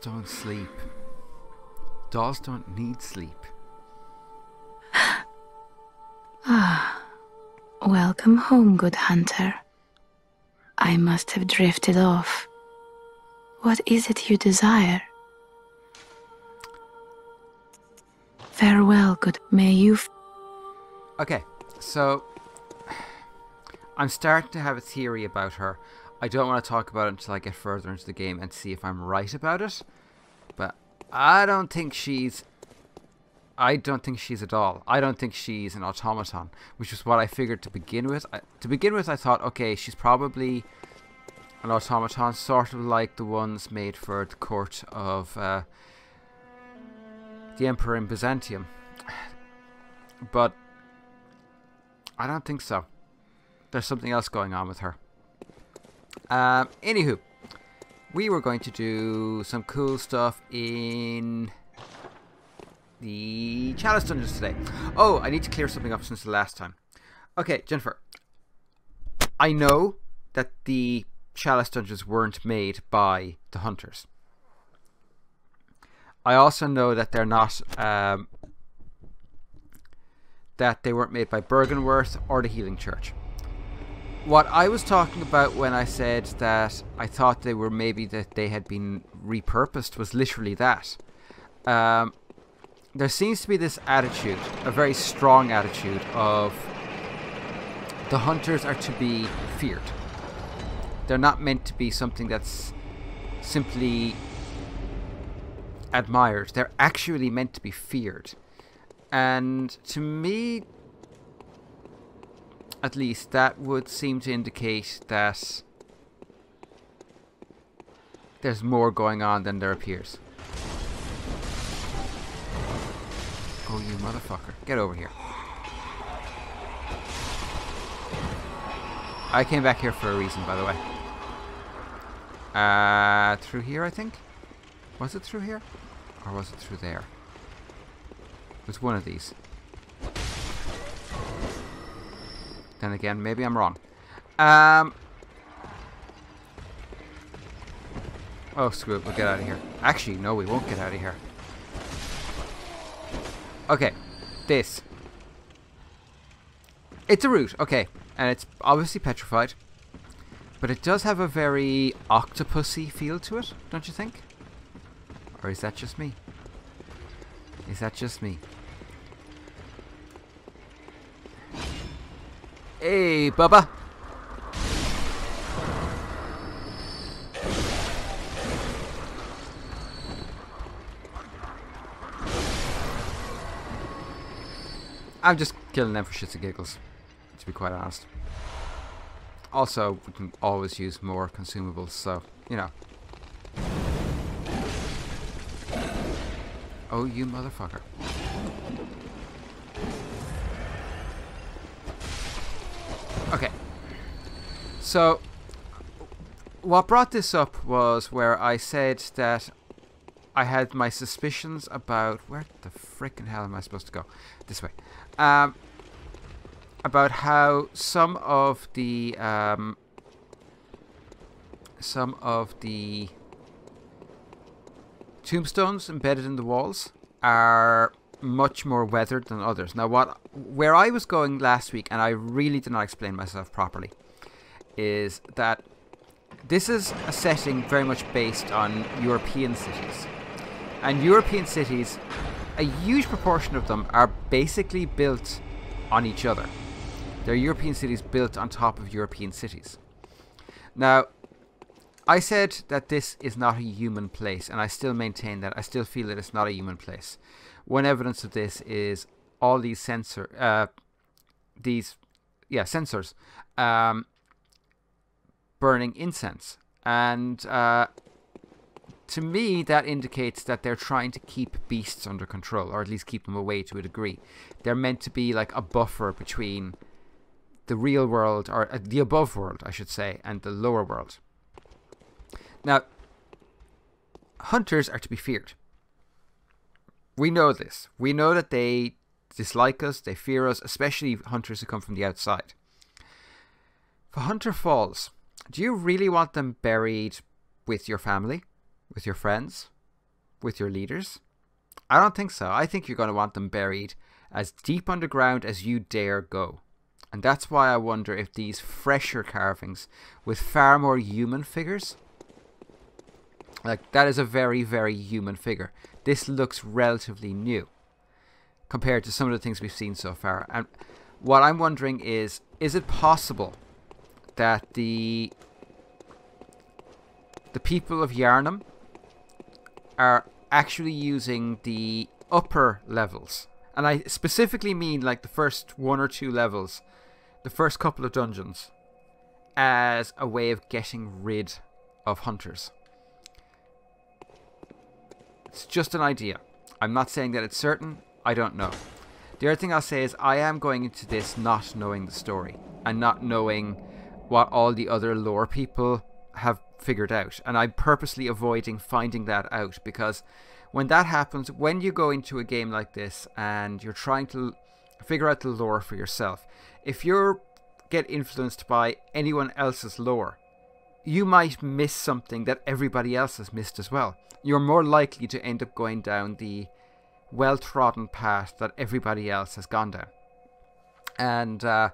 Dolls don't sleep. Dolls don't need sleep. Ah, welcome home, good hunter. I must have drifted off. What is it you desire? Farewell, good. May you. F- Okay, so I'm starting to have a theory about her. I don't want to talk about it until I get further into the game and see if I'm right about it. But I don't think she's. I don't think she's a doll. I don't think she's an automaton, which is what I figured to begin with. I, to begin with, I thought, okay, she's probably an automaton, sort of like the ones made for the court of uh, the Emperor in Byzantium. But I don't think so. There's something else going on with her. Um, anywho, we were going to do some cool stuff in the Chalice Dungeons today. Oh, I need to clear something up since the last time. Okay, Jennifer. I know that the Chalice Dungeons weren't made by the Hunters. I also know that they're not um, that they weren't made by Byrgenwerth or the Healing Church. What I was talking about when I said that I thought they were maybe that they had been repurposed was literally that. Um, there seems to be this attitude, a very strong attitude of the hunters are to be feared. They're not meant to be something that's simply admired. They're actually meant to be feared. And to me, at least, that would seem to indicate that there's more going on than there appears. Oh, you motherfucker. Get over here. I came back here for a reason, by the way. Uh, through here, I think? Was it through here? Or was it through there? It was one of these. Then again, maybe I'm wrong. Um. Oh, screw it. We'll get out of here. Actually, no, we won't get out of here. Okay. This. It's a root, okay. And it's obviously petrified. But it does have a very octopusy feel to it, don't you think? Or is that just me? Is that just me? Hey, Bubba. I'm just killing them for shits and giggles, to be quite honest. Also, we can always use more consumables, so, you know. Oh, you motherfucker. So, what brought this up was where I said that I had my suspicions about where the frickin' hell am I supposed to go? This way. Um, about how some of the um, some of the tombstones embedded in the walls are much more weathered than others. Now, what where I was going last week, and I really did not explain myself properly, is that this is a setting very much based on European cities, and European cities, a huge proportion of them are basically built on each other. They're European cities built on top of European cities. Now, I said that this is not a human place, and I still maintain that. I still feel that it's not a human place. One evidence of this is all these censer, uh, these, yeah, censers, um, burning incense, and uh, to me that indicates that they're trying to keep beasts under control, or at least keep them away to a degree. They're meant to be like a buffer between the real world, or uh, the above world, I should say, and the lower world. Now, hunters are to be feared. We know this. We know that they dislike us, they fear us, especially hunters who come from the outside. For Hunter Falls, do you really want them buried with your family? with your friends, with your leaders? I don't think so. I think you're going to want them buried as deep underground as you dare go. And that's why I wonder if these fresher carvings with far more human figures like that is a very very human figure. This looks relatively new compared to some of the things we've seen so far. And what I'm wondering is is it possible that the the people of Yharnam are actually using the upper levels. And I specifically mean like the first one or two levels, the first couple of dungeons, as a way of getting rid of hunters. It's just an idea. I'm not saying that it's certain. I don't know. The other thing I'll say is I am going into this not knowing the story and not knowing what all the other lore people have figured out. And I'm purposely avoiding finding that out because when that happens, when you go into a game like this and you're trying to figure out the lore for yourself, if you get influenced by anyone else's lore, you might miss something that everybody else has missed as well. You're more likely to end up going down the well trodden path that everybody else has gone down. And uh,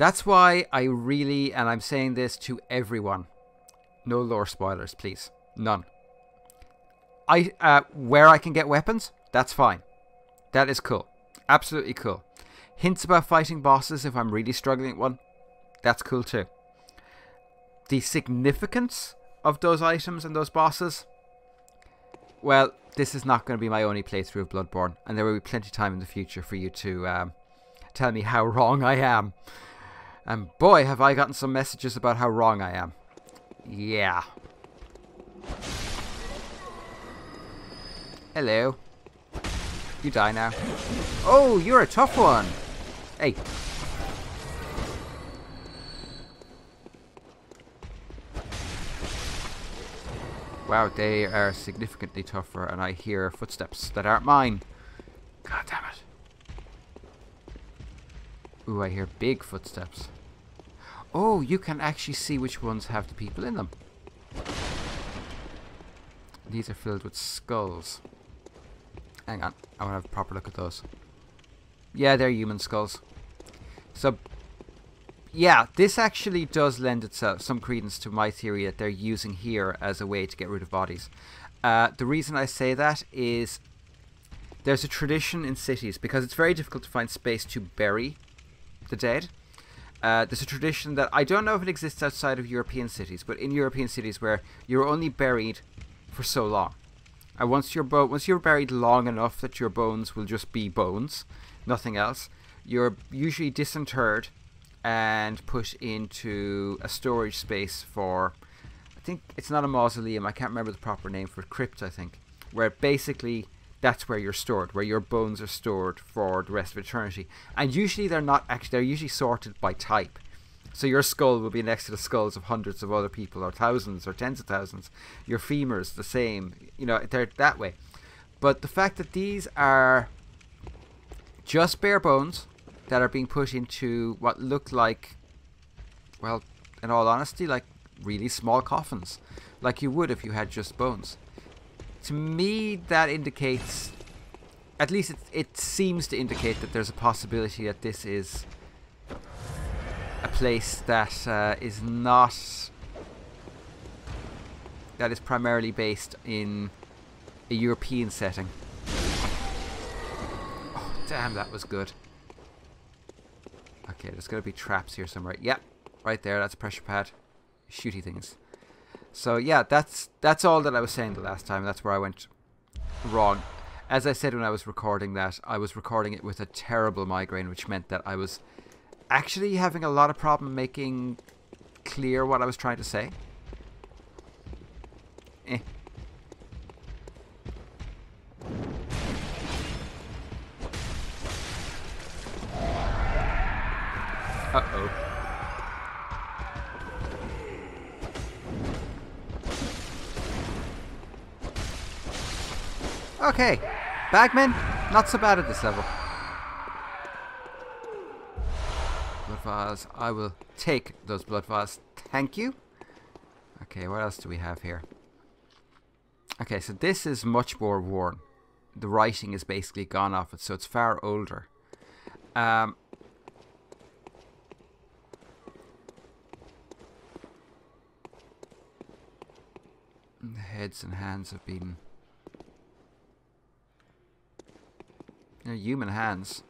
that's why I really, and I'm saying this to everyone no lore spoilers, please. None. I uh, Where I can get weapons, that's fine. That is cool. Absolutely cool. Hints about fighting bosses if I'm really struggling at one, that's cool too the significance of those items and those bosses, well, this is not going to be my only playthrough of Bloodborne, and there will be plenty of time in the future for you to um, tell me how wrong I am. And boy, have I gotten some messages about how wrong I am. Yeah. Hello. You die now. Oh, you're a tough one. Hey, Wow, they are significantly tougher, and I hear footsteps that aren't mine. God damn it. Ooh, I hear big footsteps. Oh, you can actually see which ones have the people in them. These are filled with skulls. Hang on, I want to have a proper look at those. Yeah, they're human skulls. So yeah, this actually does lend itself some credence to my theory that they're using here as a way to get rid of bodies. Uh, the reason I say that is there's a tradition in cities because it's very difficult to find space to bury the dead. Uh, there's a tradition that I don't know if it exists outside of European cities, but in European cities where you're only buried for so long, and once you're once you're buried long enough that your bones will just be bones, nothing else, you're usually disinterred and put into a storage space for I think it's not a mausoleum, I can't remember the proper name for it, crypt I think. Where basically that's where you're stored, where your bones are stored for the rest of eternity. And usually they're not actually they're usually sorted by type. So your skull will be next to the skulls of hundreds of other people, or thousands, or tens of thousands. Your femurs the same. You know, they're that way. But the fact that these are just bare bones, that are being put into what look like, well, in all honesty, like really small coffins, like you would if you had just bones. To me, that indicates, at least it, it seems to indicate that there's a possibility that this is a place that uh, is not, that is primarily based in a European setting. Oh, damn, that was good. Okay, there's going to be traps here somewhere. Yep, right there. That's a pressure pad. Shooty things. So yeah, that's that's all that I was saying the last time. That's where I went wrong. As I said when I was recording that, I was recording it with a terrible migraine, which meant that I was actually having a lot of problem making clear what I was trying to say. Eh. Uh-oh. Okay, Bagman, not so bad at this level. Blood I will take those blood vials. Thank you. Okay, what else do we have here? Okay, so this is much more worn. The writing is basically gone off it, so it's far older. Um, the heads and hands have been. They're human hands.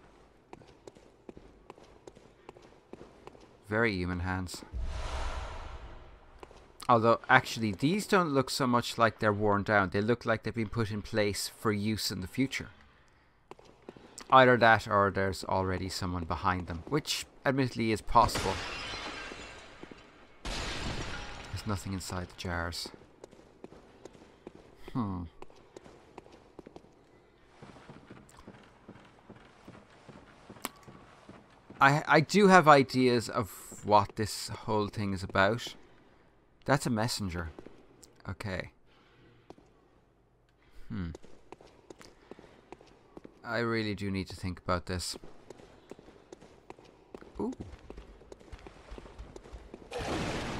Very human hands. Although, actually, these don't look so much like they're worn down. They look like they've been put in place for use in the future. Either that or there's already someone behind them, which admittedly is possible. There's nothing inside the jars. Hmm. I I do have ideas of what this whole thing is about. That's a messenger. Okay. Hmm. I really do need to think about this. Ooh.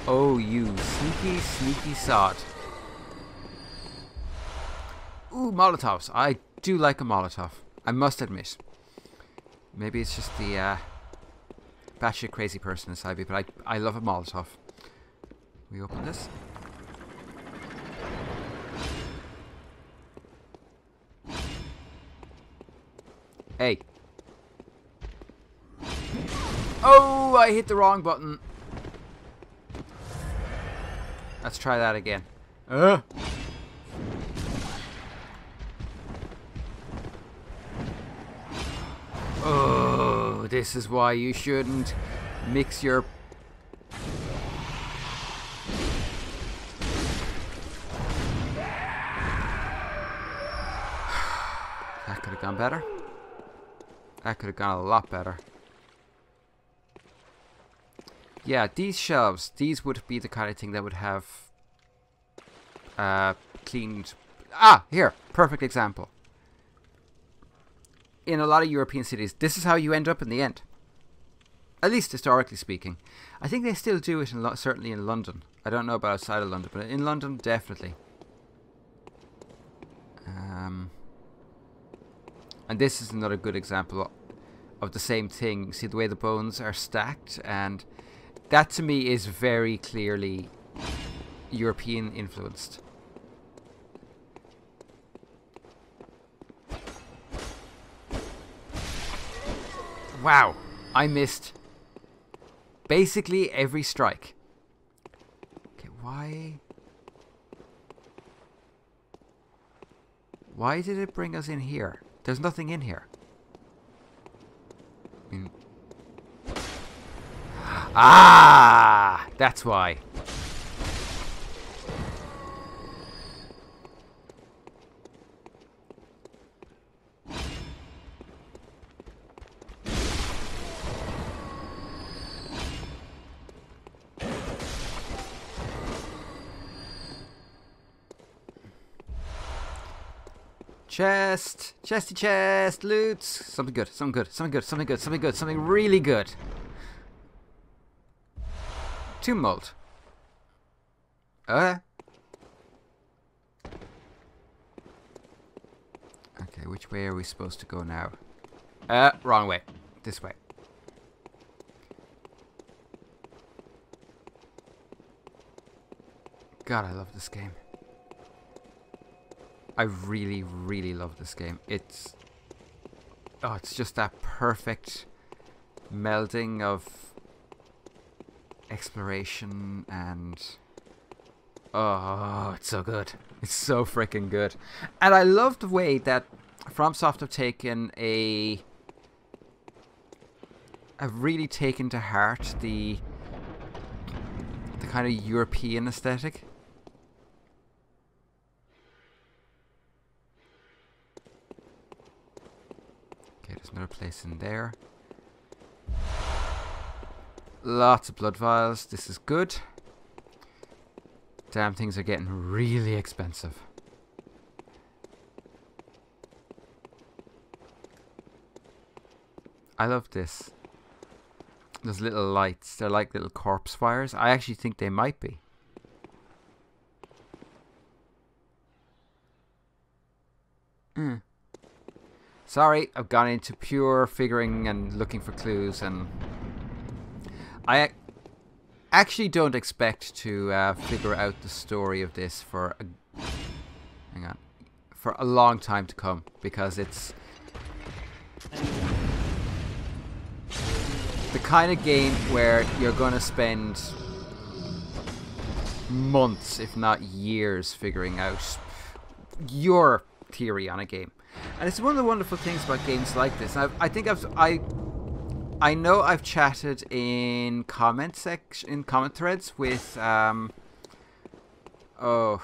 Oh, you sneaky, sneaky sod. Ooh, Molotovs. I do like a Molotov. I must admit. Maybe it's just the uh, batshit crazy person inside me, but I, I love a Molotov. We open this. Hey. Oh, I hit the wrong button. Let's try that again. Uh. This is why you shouldn't mix your That could have gone better. That could have gone a lot better. Yeah, these shelves, these would be the kind of thing that would have uh, cleaned... Ah, here, perfect example. In a lot of European cities, this is how you end up in the end. At least historically speaking. I think they still do it, in certainly in London. I don't know about outside of London, but in London, definitely. Um, and this is another good example of the same thing. See the way the bones are stacked, and that to me is very clearly European influenced. Wow, I missed basically every strike. Okay, why? Why did it bring us in here? There's nothing in here. Ah, that's why. Chest, chesty chest, loot. Something good, something good, something good, something good, something good, something really good. Tomb Mold. Uh. Okay, which way are we supposed to go now? Uh, wrong way. This way. God, I love this game. I really, really love this game. It's oh, it's just that perfect melding of exploration and oh, it's so good. It's so freaking good, and I love the way that FromSoft have taken a have really taken to heart the the kind of European aesthetic another place in there. Lots of blood vials. This is good. Damn things are getting really expensive. I love this. Those little lights. They're like little corpse fires. I actually think they might be. Mm. Sorry, I've gone into pure figuring and looking for clues, and I actually don't expect to uh, figure out the story of this for a, hang on for a long time to come because it's the kind of game where you're going to spend months, if not years, figuring out your theory on a game. And it's one of the wonderful things about games like this. I've, I think I've I I know I've chatted in comment section in comment threads with um oh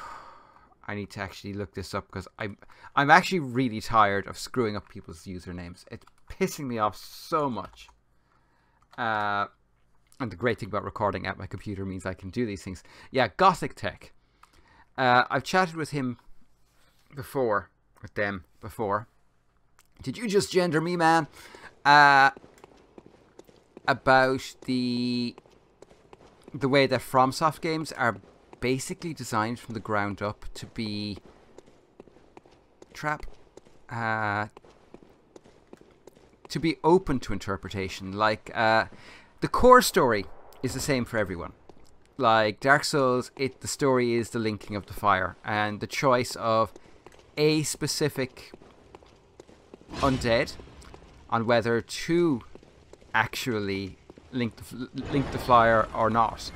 I need to actually look this up because I'm I'm actually really tired of screwing up people's usernames. It's pissing me off so much. Uh, and the great thing about recording at my computer means I can do these things. Yeah, Gothic Tech. Uh, I've chatted with him before, them before. Did you just gender me, man? Uh, about the the way that FromSoft games are basically designed from the ground up to be trap uh, to be open to interpretation like uh, the core story is the same for everyone like Dark Souls it the story is the linking of the fire and the choice of a specific undead on whether to actually link the, link the flyer or not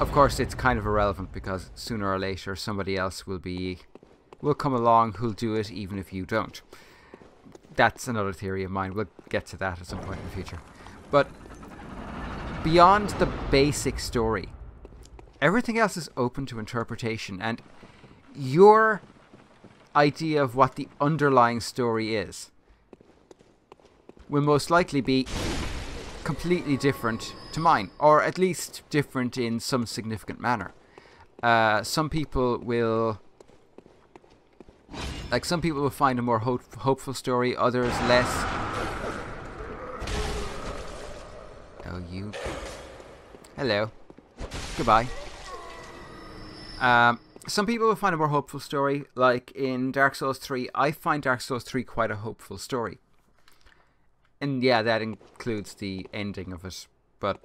of course, it's kind of irrelevant because sooner or later somebody else will be will come along who'll do it even if you don't. That's another theory of mine. We'll get to that at some point in the future. But beyond the basic story, everything else is open to interpretation and your idea of what the underlying story is will most likely be completely different to mine, or at least different in some significant manner. Uh, some people will, like some people will find a more hope hopeful story, others less. Oh, you. Hello. Goodbye. Um, some people will find a more hopeful story, like in Dark Souls 3. I find Dark Souls 3 quite a hopeful story and yeah, that includes the ending of it, but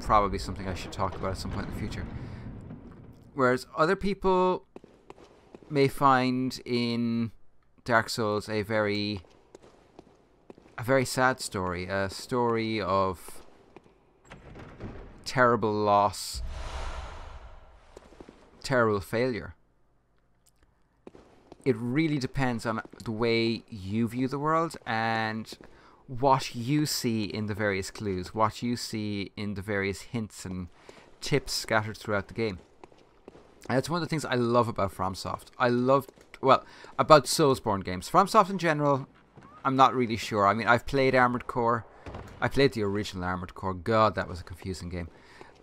probably something I should talk about at some point in the future. Whereas other people may find in Dark Souls a very a very sad story, a story of terrible loss, terrible failure it really depends on the way you view the world and what you see in the various clues, what you see in the various hints and tips scattered throughout the game. And that's one of the things I love about FromSoft. I love, well, about Soulsborne games. FromSoft in general, I'm not really sure. I mean, I've played Armored Core. I played the original Armored Core. God, that was a confusing game.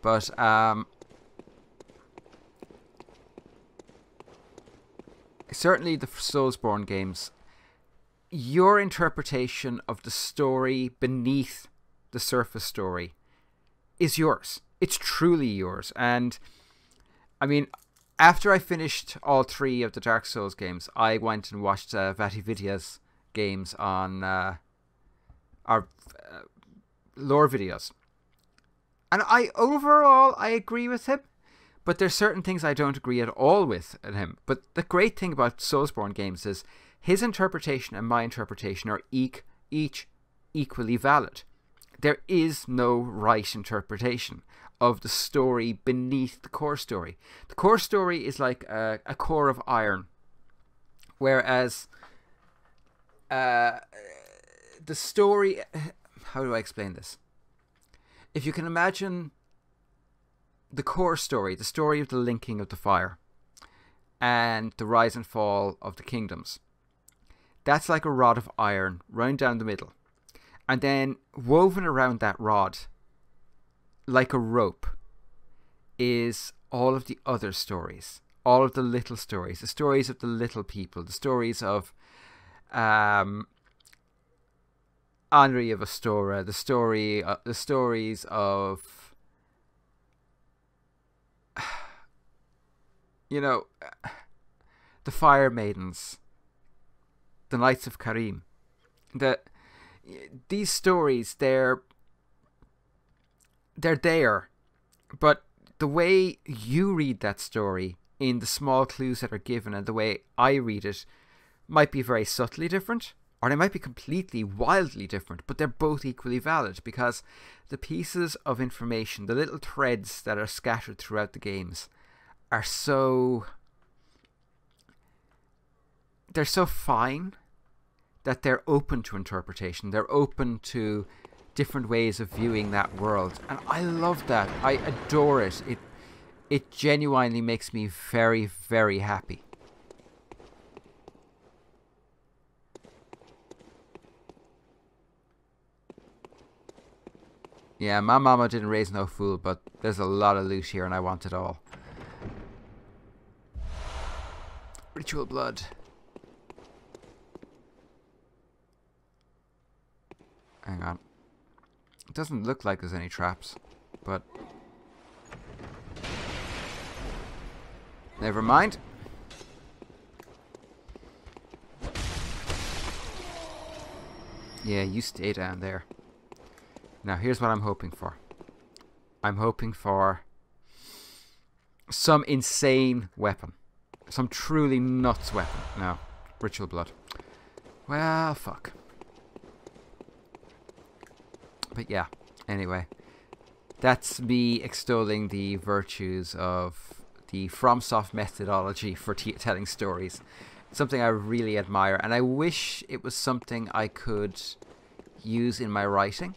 But um, certainly the Soulsborne games, your interpretation of the story beneath the surface story is yours. It's truly yours. And I mean, after I finished all three of the Dark Souls games, I went and watched uh, VaatiVidya's games on uh, our uh, lore videos. And I overall I agree with him. But there's certain things I don't agree at all with in him. But the great thing about Soulsborne games is his interpretation and my interpretation are each, each equally valid. There is no right interpretation of the story beneath the core story. The core story is like a, a core of iron, whereas uh, the story. How do I explain this? If you can imagine the core story, the story of the linking of the fire and the rise and fall of the kingdoms. That's like a rod of iron round down the middle. And then woven around that rod, like a rope, is all of the other stories, all of the little stories, the stories of the little people, the stories of um, Anri of Astora, the story, uh, the stories of you know, the Fire Maidens, the Knights of Carim. The these stories they're they're there, but the way you read that story in the small clues that are given and the way I read it might be very subtly different or they might be completely wildly different, but they're both equally valid because the pieces of information, the little threads that are scattered throughout the games, are so. They're so fine that they're open to interpretation. They're open to different ways of viewing that world. And I love that. I adore it. It it genuinely makes me very, very happy. Yeah, my mama didn't raise no fool, but there's a lot of loot here and I want it all. Ritual blood. Hang on. It doesn't look like there's any traps, but... Never mind. Yeah, you stay down there. Now, here's what I'm hoping for. I'm hoping for some insane weapon. Some truly nuts weapon. No. Ritual blood. Well, fuck. But yeah, anyway. That's me extolling the virtues of the FromSoft methodology for telling stories. It's something I really admire, and I wish it was something I could use in my writing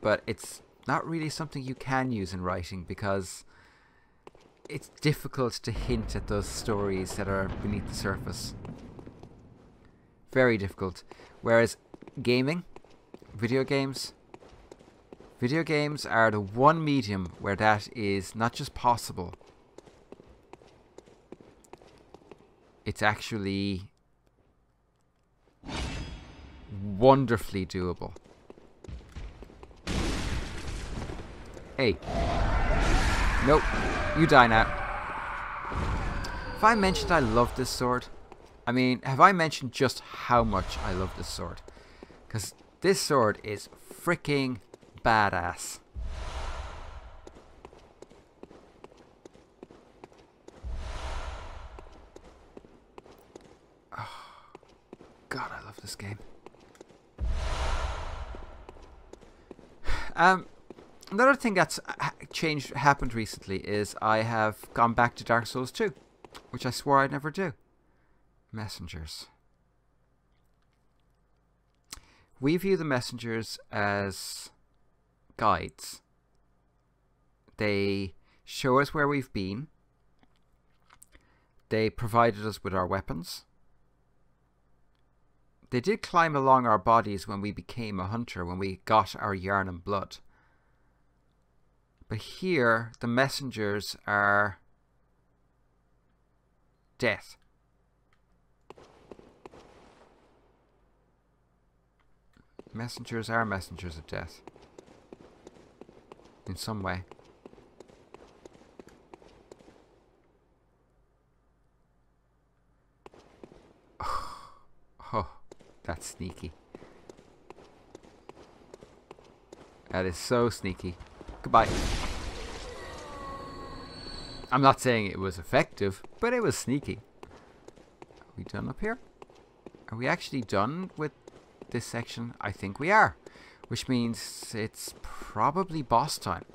but it's not really something you can use in writing because it's difficult to hint at those stories that are beneath the surface. Very difficult. Whereas gaming, video games, video games are the one medium where that is not just possible, it's actually wonderfully doable. Hey. Nope. You die now. Have I mentioned I love this sword? I mean, have I mentioned just how much I love this sword? Because this sword is freaking badass. Oh, God, I love this game. Um, another thing that's uh, changed happened recently is I have gone back to Dark Souls 2, which I swore I'd never do. Messengers. We view the messengers as guides. They show us where we've been. They provided us with our weapons. They did climb along our bodies when we became a hunter, when we got our Yharnam blood. But here, the messengers are death. Messengers are messengers of death. In some way. Oh, that's sneaky. That is so sneaky. Goodbye. I'm not saying it was effective, but it was sneaky. Are we done up here? Are we actually done with this section? I think we are. Which means it's probably boss time.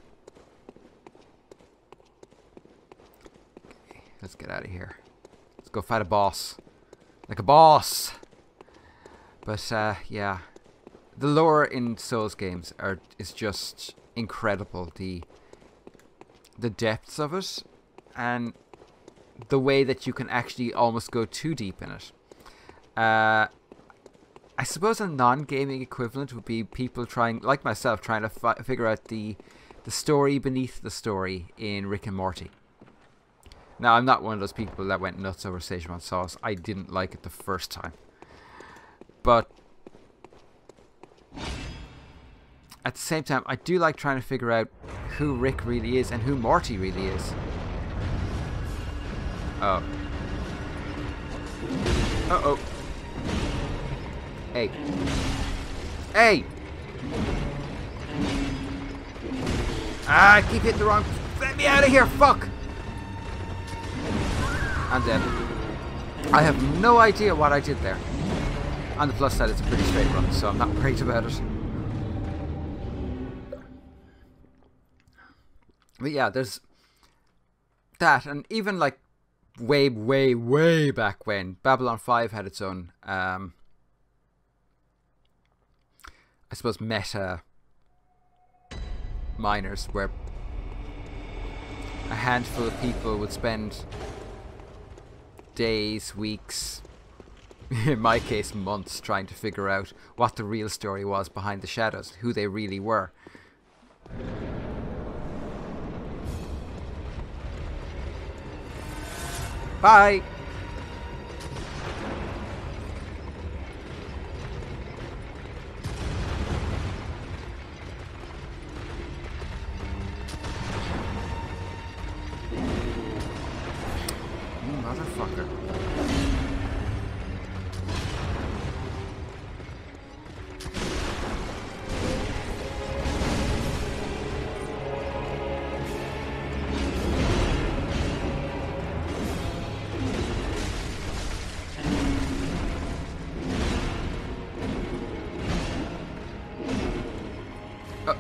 Okay, let's get out of here. Let's go fight a boss. Like a boss! But, uh, yeah. The lore in Souls games are is just incredible. The the depths of it and the way that you can actually almost go too deep in it. Uh, I suppose a non-gaming equivalent would be people trying, like myself, trying to fi figure out the the story beneath the story in Rick and Morty. Now, I'm not one of those people that went nuts over Szechuan sauce. I didn't like it the first time. But at the same time, I do like trying to figure out who Rick really is and who Morty really is. Oh. Uh-oh. Hey. Hey! Ah, I keep hitting the wrong... Let me out of here, fuck! I'm dead. I have no idea what I did there. On the plus side, it's a pretty straight run, so I'm not worried about it. But yeah, there's that, and even like way, way, way back when Babylon 5 had its own, um, I suppose, meta miners where a handful of people would spend days, weeks, in my case, months trying to figure out what the real story was behind the shadows, who they really were. Bye!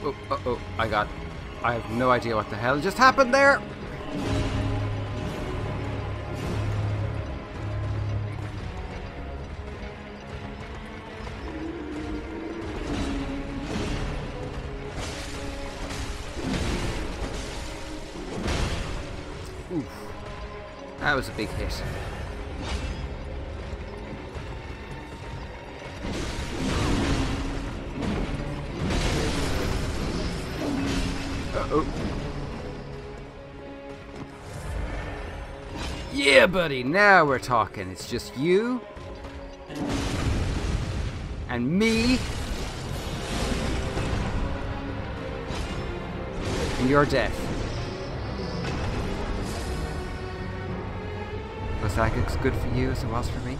Oh, uh oh, I got. I have no idea what the hell just happened there! Oof. That was a big hit. Yeah, buddy, now we're talking. It's just you and me and your death. Was that as good for you as it was for me?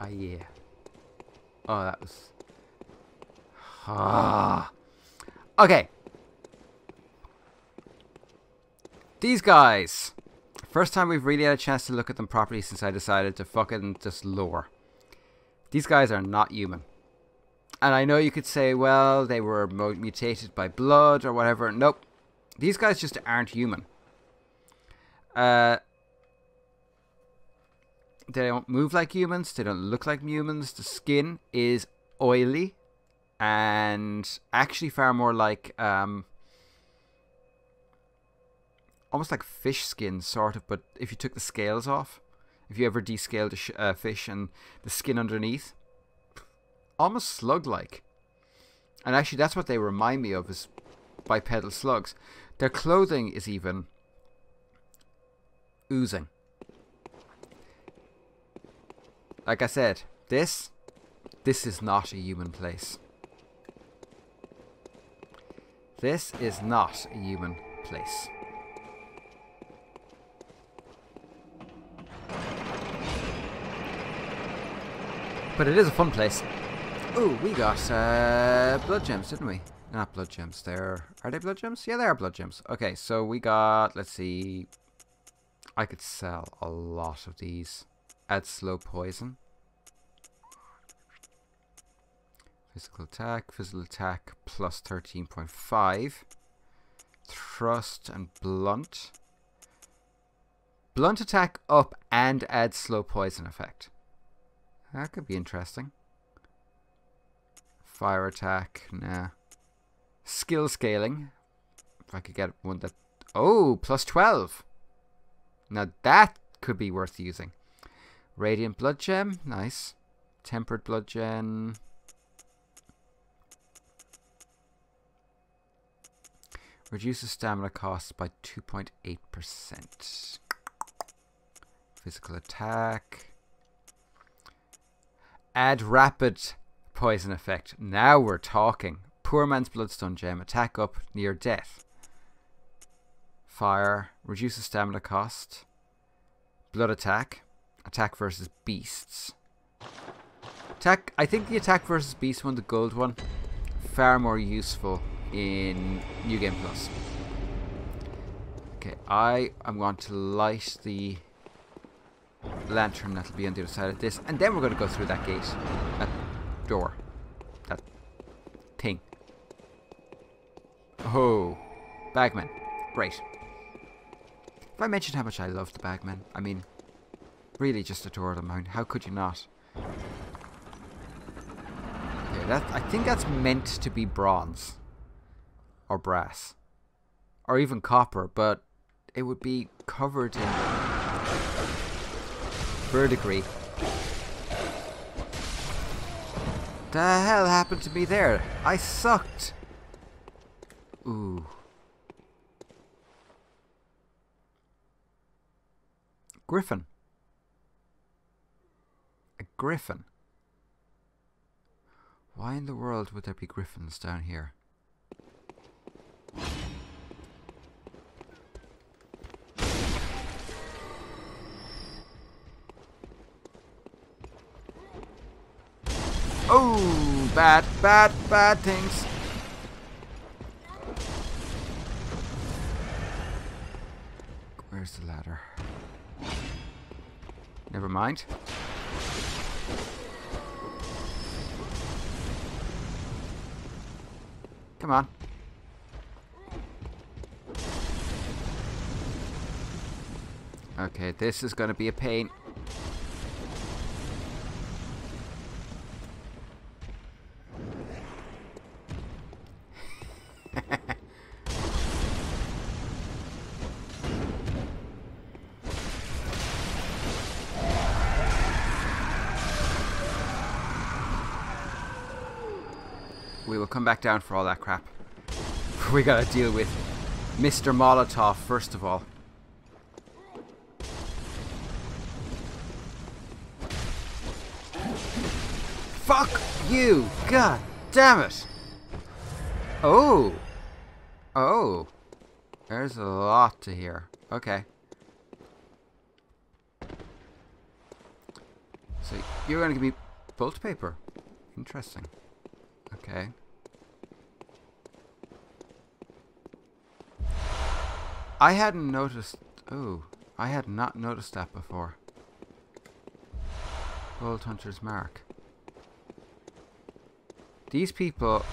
Ah, yeah. Oh, that was... Ah. Okay. These guys. First time we've really had a chance to look at them properly since I decided to fucking just lure. These guys are not human. And I know you could say, well, they were mutated by blood or whatever. Nope. These guys just aren't human. Uh, they don't move like humans. They don't look like humans. The skin is oily and actually far more like um, almost like fish skin, sort of. But if you took the scales off, if you ever descaled a uh, fish and the skin underneath, almost slug-like. And actually, that's what they remind me of is bipedal slugs. Their clothing is even oozing. Like I said, this, this is not a human place. This is not a human place. But it is a fun place. Ooh, we got uh, blood gems, didn't we? Not blood gems. They're are they blood gems? Yeah, they are blood gems. Okay, so we got. Let's see. I could sell a lot of these. Add slow poison. Physical attack, physical attack plus 13.5. Thrust and blunt. Blunt attack up and add slow poison effect. That could be interesting. Fire attack, nah. Skill scaling. If I could get one that... Oh, plus 12. Now that could be worth using. Radiant Blood Gem, nice. Tempered Blood Gem. Reduces stamina costs by 2.8%. Physical attack. Add rapid poison effect. Now we're talking. Poor man's bloodstone gem. Attack up near death. Fire. Reduces stamina cost. Blood attack. Attack versus beasts. Attack. I think the attack versus beast one, the gold one, far more useful in New Game Plus. Okay, I am going to light the lantern that'll be on the other side of this, and then we're going to go through that gate, that door, that thing. Oh, bagman, great. If I mentioned how much I love the Bagman, I mean, really just adore them. How could you not? That I think that's meant to be bronze or brass or even copper, but it would be covered in verdigris. The hell happened to me there? I sucked. Ooh. Griffin. A griffin. Why in the world would there be griffins down here? Oh, bad, bad, bad things. Where's the ladder? Never mind. Come on. Okay, this is going to be a pain. Come back down for all that crap. We gotta deal with Mr. Molotov first of all. Fuck you! God damn it! Oh! Oh! There's a lot to hear. Okay. So you're gonna give me bolt paper. Interesting. Okay. I hadn't noticed... Oh, I had not noticed that before. Bolt Hunter's Mark. These people...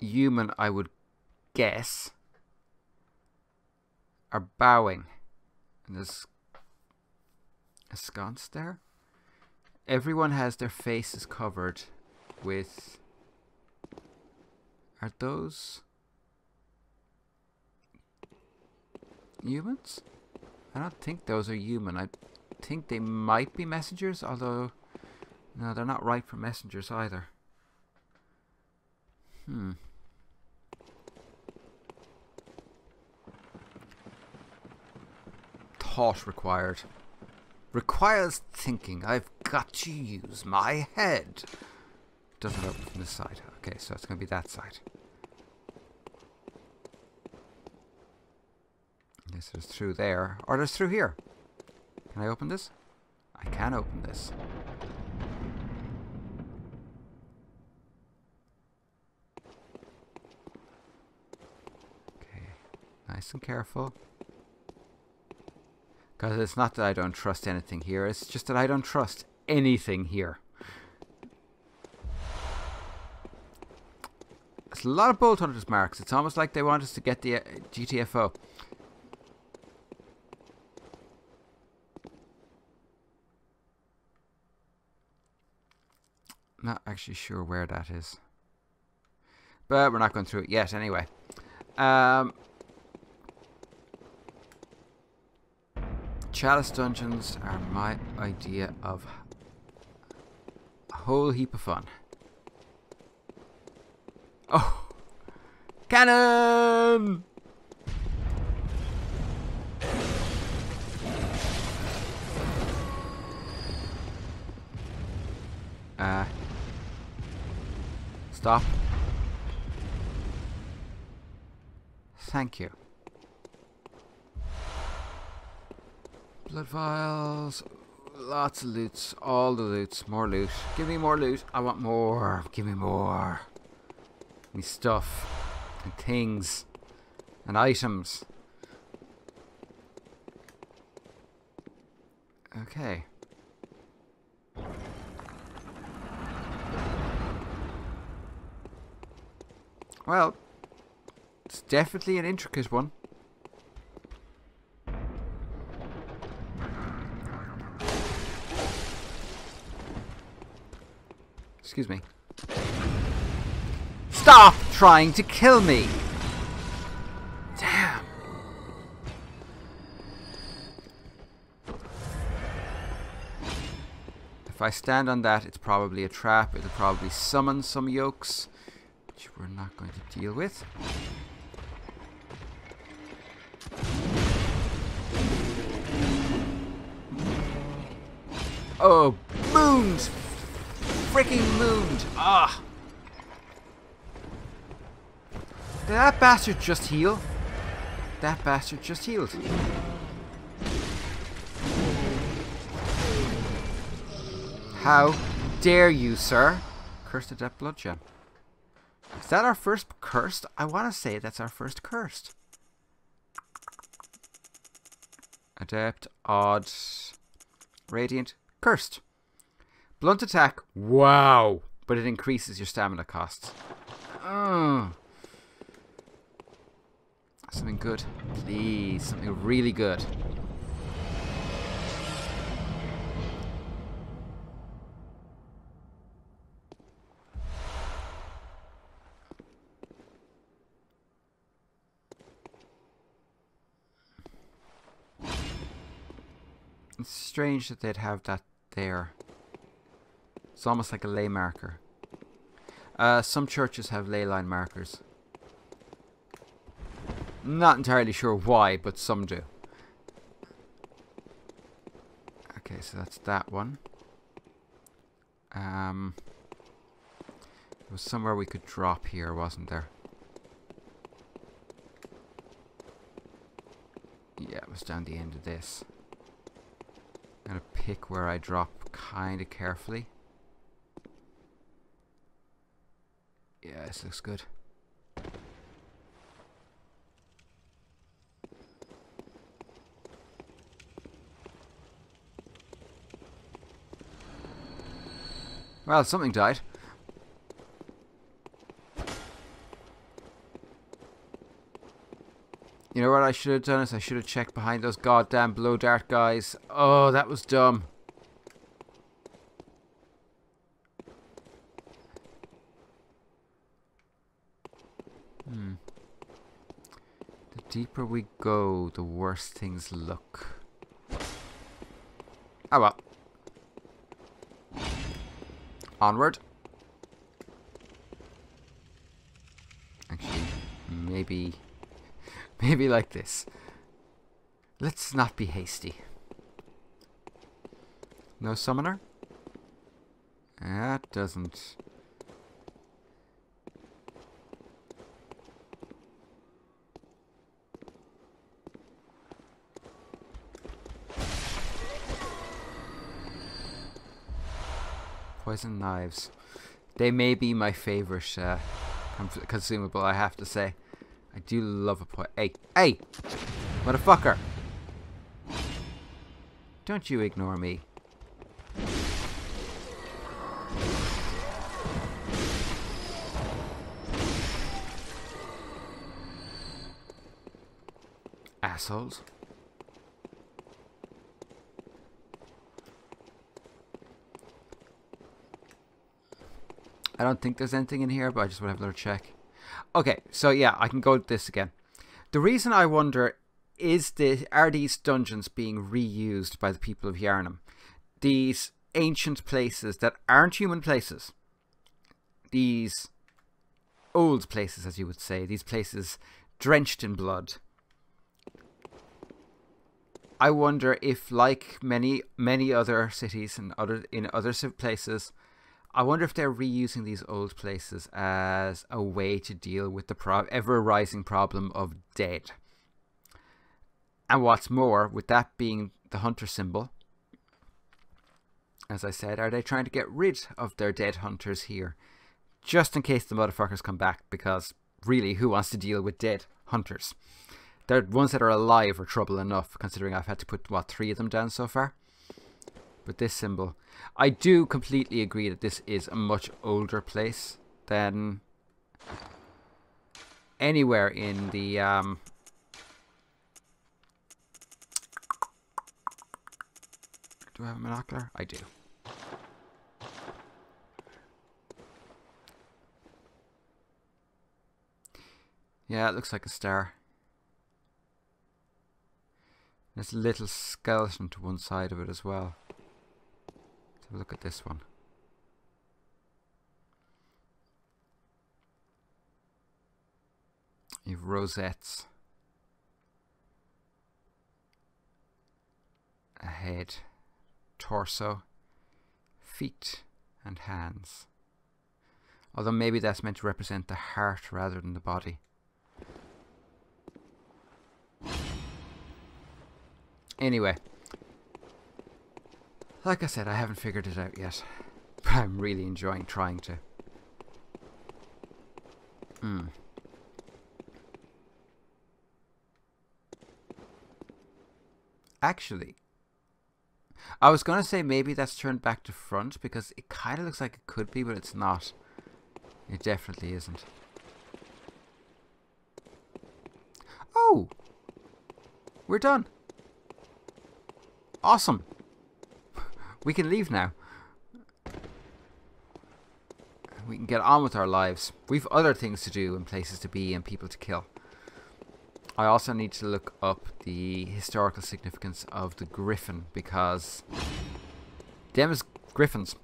Human, I would guess, are bowing. And there's a sconce there? Everyone has their faces covered with... Are those... Humans? I don't think those are human. I think they might be messengers, although... No, they're not right for messengers either. Hmm. Thought required. Requires thinking. I've got to use my head. Doesn't open from this side. Okay, so it's going to be that side. This is through there. Or there's through here. Can I open this? I can open this. Okay. Nice and careful. Because it's not that I don't trust anything here, it's just that I don't trust anything here. There's a lot of bolt hunters marks. It's almost like they want us to get the uh, GTFO. Not actually sure where that is. But we're not going through it yet anyway. Um, Chalice dungeons are my idea of a whole heap of fun. Oh! Cannon! Stop. Thank you. Blood vials. Lots of loots. All the loots. More loot. Give me more loot. I want more. Give me more. Give me stuff. And things. And items. Okay. Well, it's definitely an intricate one. Excuse me. Stop trying to kill me! Damn. If I stand on that, it's probably a trap. It'll probably summon some yokes, which we're not going to deal with. Freaking moons! Ah! Did that bastard just heal? That bastard just healed. How dare you, sir? Cursed Adept Blood Gem. Is that our first cursed? I want to say that's our first cursed. Adept, odd, radiant, cursed. Blunt attack, wow, but it increases your stamina costs. Mm. Something good, please, something really good. It's strange that they'd have that there. It's almost like a ley marker. Uh, some churches have ley line markers. Not entirely sure why, but some do. Okay, so that's that one. Um, there was somewhere we could drop here, wasn't there? Yeah, it was down the end of this. I'm gonna pick where I drop kind of carefully. Yeah, this looks good. Well, something died. You know what I should have done is I should have checked behind those goddamn blow dart guys. Oh, that was dumb. Hmm. The deeper we go, the worse things look. Oh well. Onward. Actually, maybe... Maybe like this. Let's not be hasty. No summoner? That doesn't... Poison knives. They may be my favorite uh, consumable, I have to say. I do love a point. Hey, hey! Motherfucker! Don't you ignore me. Assholes. I don't think there's anything in here, but I just want to have another check. Okay, so yeah, I can go with this again. The reason I wonder is the are these dungeons being reused by the people of Yharnam? These ancient places that aren't human places. These old places, as you would say. These places drenched in blood. I wonder if, like many many other cities and other in other places, I wonder if they're reusing these old places as a way to deal with the ever rising problem of dead. And what's more, with that being the hunter symbol. As I said, are they trying to get rid of their dead hunters here? Just in case the motherfuckers come back, because really, who wants to deal with dead hunters? The ones that are alive are trouble enough, considering I've had to put, what, three of them down so far? But this symbol. I do completely agree that this is a much older place than anywhere in the um, Do I have a monocular? I do. Yeah, it looks like a star. There's a little skeleton to one side of it as well. Have look at this one. You've rosettes. A head torso, feet, and hands. Although maybe that's meant to represent the heart rather than the body. Anyway, like I said, I haven't figured it out yet, but I'm really enjoying trying to. Hmm. Actually, I was going to say maybe that's turned back to front because it kind of looks like it could be, but it's not. It definitely isn't. Oh! We're done. Awesome. We can leave now. We can get on with our lives. We've other things to do and places to be and people to kill. I also need to look up the historical significance of the griffin because them is griffins.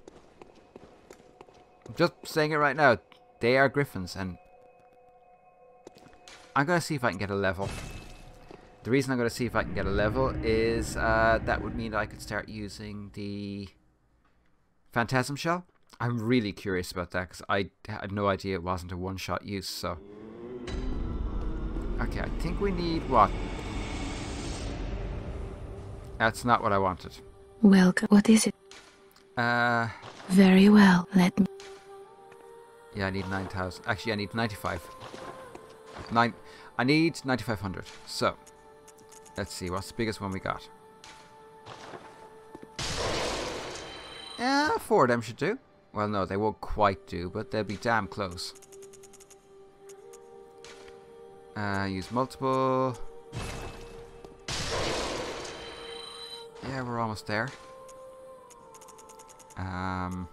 I'm just saying it right now. They are griffins and I'm going to see if I can get a level. The reason I'm going to see if I can get a level is uh, that would mean I could start using the Phantasm Shell. I'm really curious about that because I had no idea it wasn't a one-shot use, so... Okay, I think we need what? That's not what I wanted. Welcome. What is it? Uh. Very well. Let me. Yeah, I need 9,000. Actually, I need 95. Nine. I need 9,500. So, let's see. What's the biggest one we got? Yeah, four of them should do. Well, no, they won't quite do, but they'll be damn close. Uh, use multiple. Yeah, we're almost there. Um,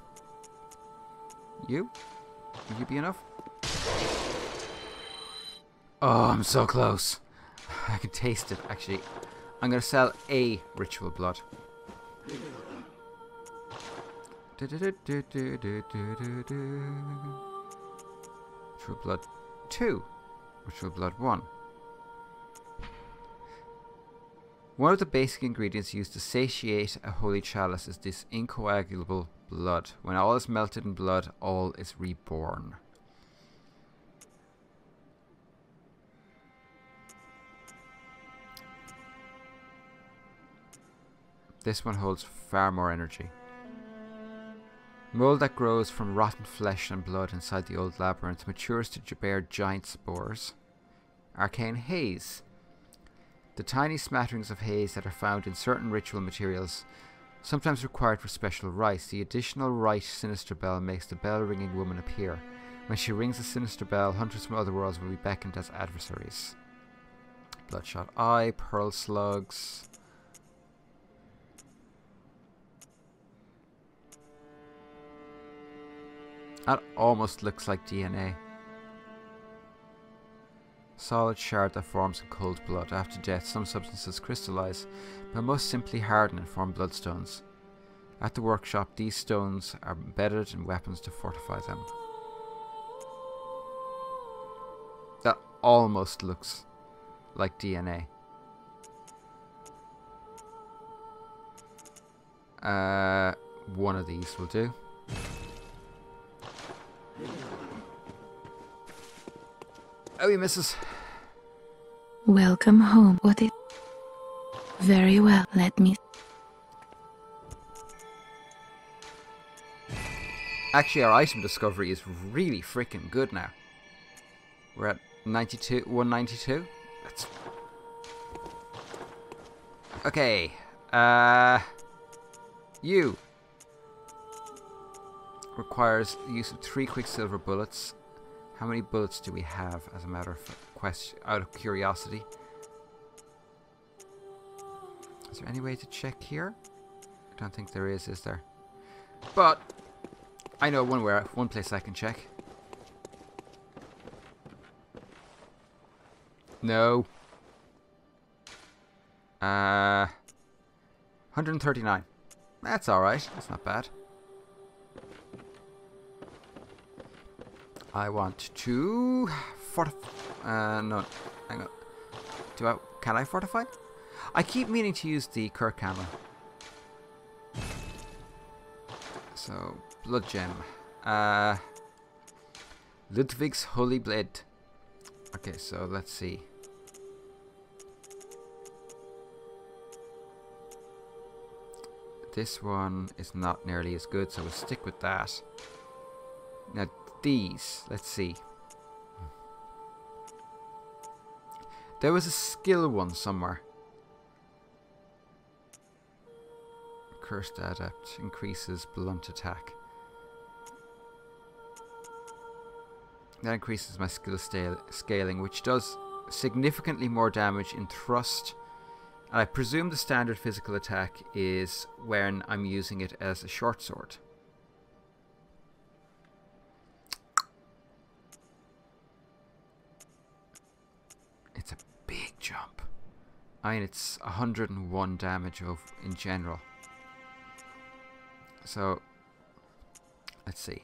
you? Will you be enough? Oh, I'm so close. I can taste it, actually. I'm going to sell a ritual blood. Ritual blood 2. Ritual Blood 1. One of the basic ingredients used to satiate a holy chalice is this incoagulable blood. When all is melted in blood, all is reborn. This one holds far more energy. Mold that grows from rotten flesh and blood inside the old labyrinth matures to bear giant spores. Arcane haze. The tiny smatterings of haze that are found in certain ritual materials, sometimes required for special rites. The additional rite Sinister Bell makes the bell ringing woman appear. When she rings the sinister bell, hunters from other worlds will be beckoned as adversaries. Bloodshot Eye, Pearl Slugs. That almost looks like DNA. Solid shard that forms in cold blood. After death, some substances crystallize, but most simply harden and form bloodstones. At the workshop, these stones are embedded in weapons to fortify them. That almost looks like DNA. Uh, one of these will do. Oh, you missus. Welcome home. What is... Very well, let me... Actually, our item discovery is really freaking good now. We're at 92, 192. That's... Okay. Uh... You requires the use of three quicksilver bullets. How many bullets do we have, as a matter of question, out of curiosity? Is there any way to check here? I don't think there is, is there? But I know one where one place I can check. No. Uh 139. That's alright. That's not bad. I want to fortify. Uh, no, hang on. Do I? Can I fortify? I keep meaning to use the Kirkhammer. So blood gem. Uh, Ludwig's holy blade. Okay, so let's see. This one is not nearly as good, so we'll stick with that. Now these, let's see. There was a skill one somewhere. Cursed Adept increases blunt attack. That increases my skill scaling, which does significantly more damage in thrust. And I presume the standard physical attack is when I'm using it as a short sword. I mean, it's 101 damage of in general. So, let's see.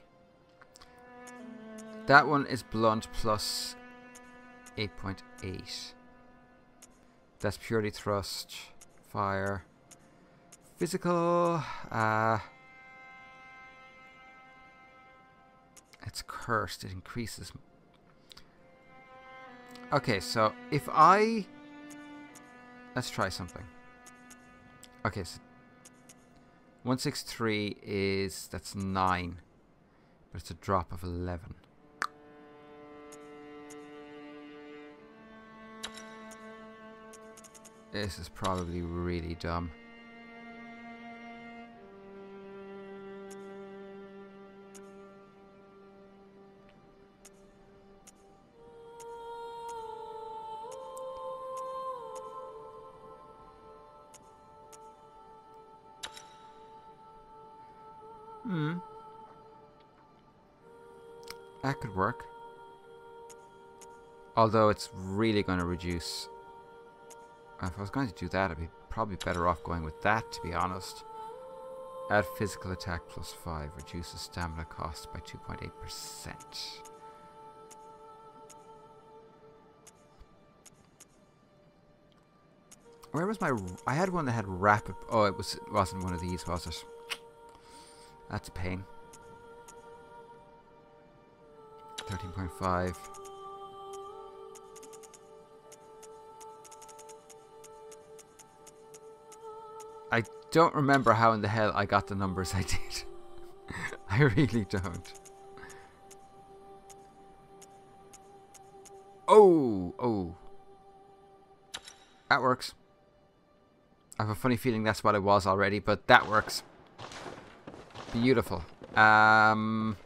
That one is blunt plus 8.8. That's purely thrust, fire, physical. Uh, it's cursed. It increases. Okay, so if I let's try something. Okay, so 163 is that's 9 but it's a drop of 11 this is probably really dumb Hmm. That could work. Although it's really going to reduce. If I was going to do that, I'd be probably better off going with that, to be honest. Add physical attack plus 5. Reduces stamina cost by 2.8%. Where was my... I had one that had rapid... Oh, it, was, it wasn't one of these, was it? That's a pain. 13.5. I don't remember how in the hell I got the numbers I did. I really don't. Oh, oh. That works. I have a funny feeling that's what it was already, but that works. Beautiful. Um,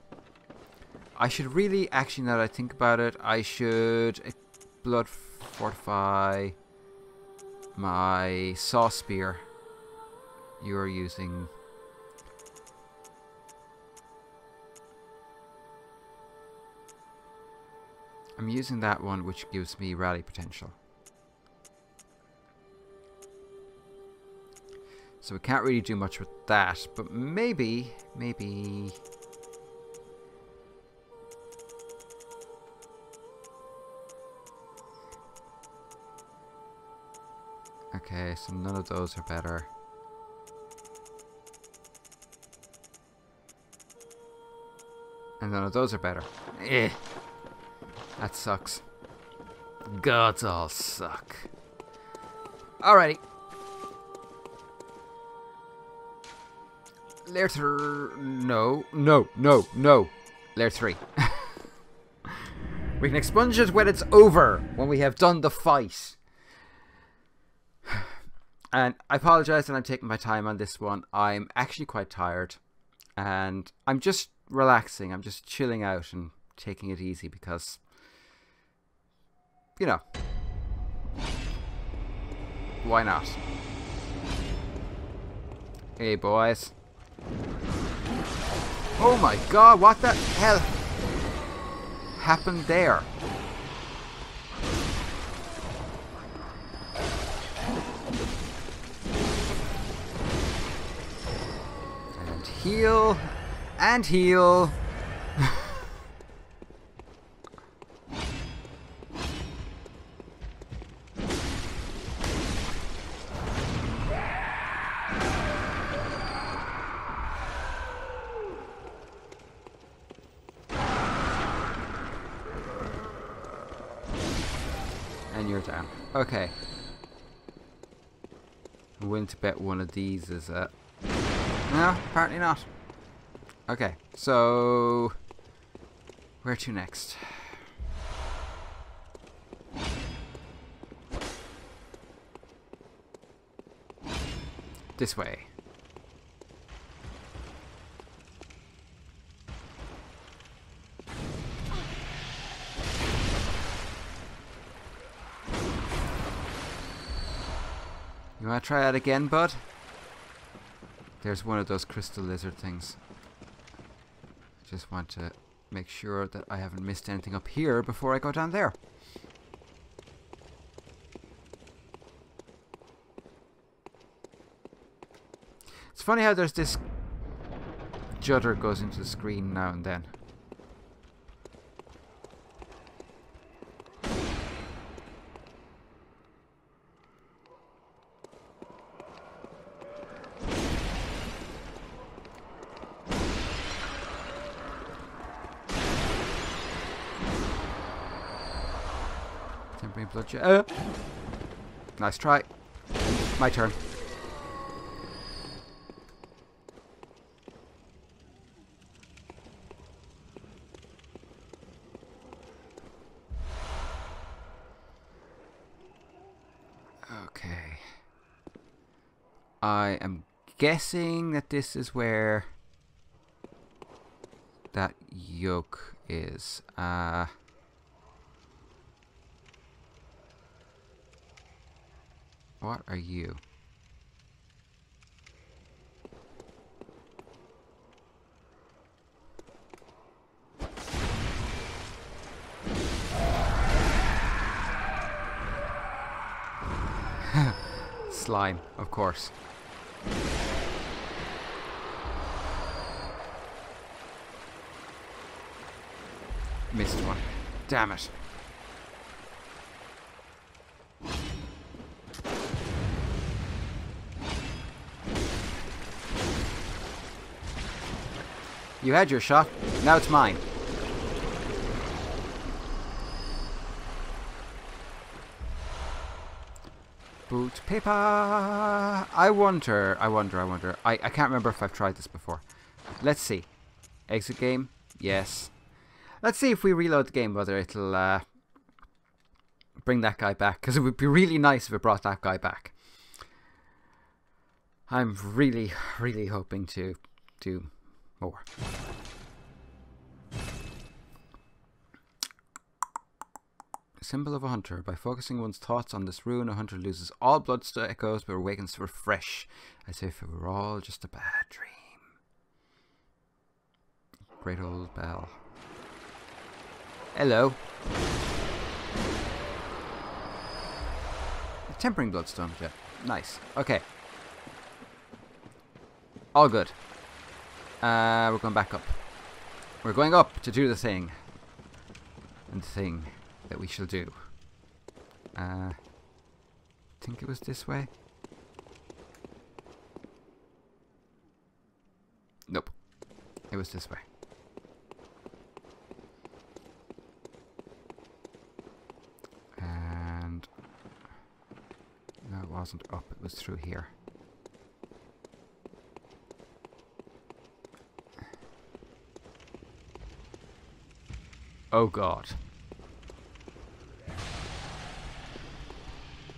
I should really, actually, now that I think about it, I should blood fortify my saw spear. You're using. I'm using that one, which gives me rally potential. So we can't really do much with that, but maybe, maybe... Okay, so none of those are better. And none of those are better. Eh. That sucks. Gods all suck. Alrighty. Layer 3. No, no, no, no. Layer 3. we can expunge it when it's over, when we have done the fight. And I apologize that I'm taking my time on this one. I'm actually quite tired. And I'm just relaxing. I'm just chilling out and taking it easy because, you know, why not? Hey, boys. Oh my god, what the hell happened there? And heal, and heal. Bet one of these is a... No, apparently not. Okay, so... Where to next? This way. Try that again, bud? There's one of those crystal lizard things. Just want to make sure that I haven't missed anything up here before I go down there. It's funny how there's this judder goes into the screen now and then. Bloodshed. Uh, nice try. My turn. Okay. I am guessing that this is where that yoke is. Uh What are you? Slime, of course. Missed one. Damn it. You had your shot. Now it's mine. Bolt paper. I wonder. I wonder. I wonder. I, I can't remember if I've tried this before. Let's see. Exit game. Yes. Let's see if we reload the game whether it'll uh, bring that guy back. Because it would be really nice if it brought that guy back. I'm really, really hoping to do more. Symbol of a hunter. By focusing one's thoughts on this rune, a hunter loses all blood echoes but awakens to refresh, as if it were all just a bad dream. Great old bell. Hello. A Tempering bloodstone. Yeah. Nice. Okay. All good. Uh, we're going back up. We're going up to do the thing. And the thing that we shall do. Uh, think it was this way? Nope. It was this way. And... No, it wasn't up. It was through here. Oh god.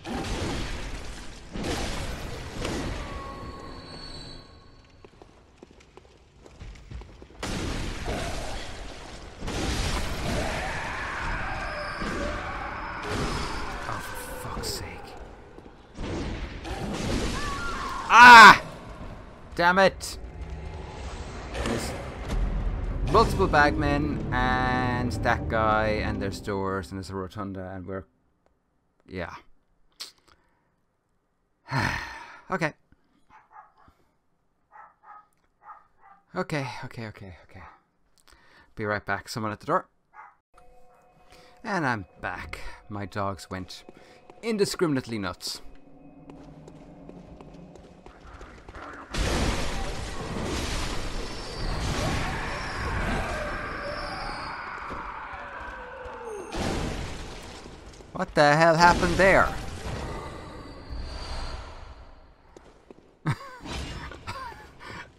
Oh. Ah! Damn it! There's multiple bagmen and that guy and there's doors and there's a rotunda and we're yeah. okay. Okay, okay, okay, okay. Be right back. Someone at the door. And I'm back. My dogs went indiscriminately nuts. What the hell happened there?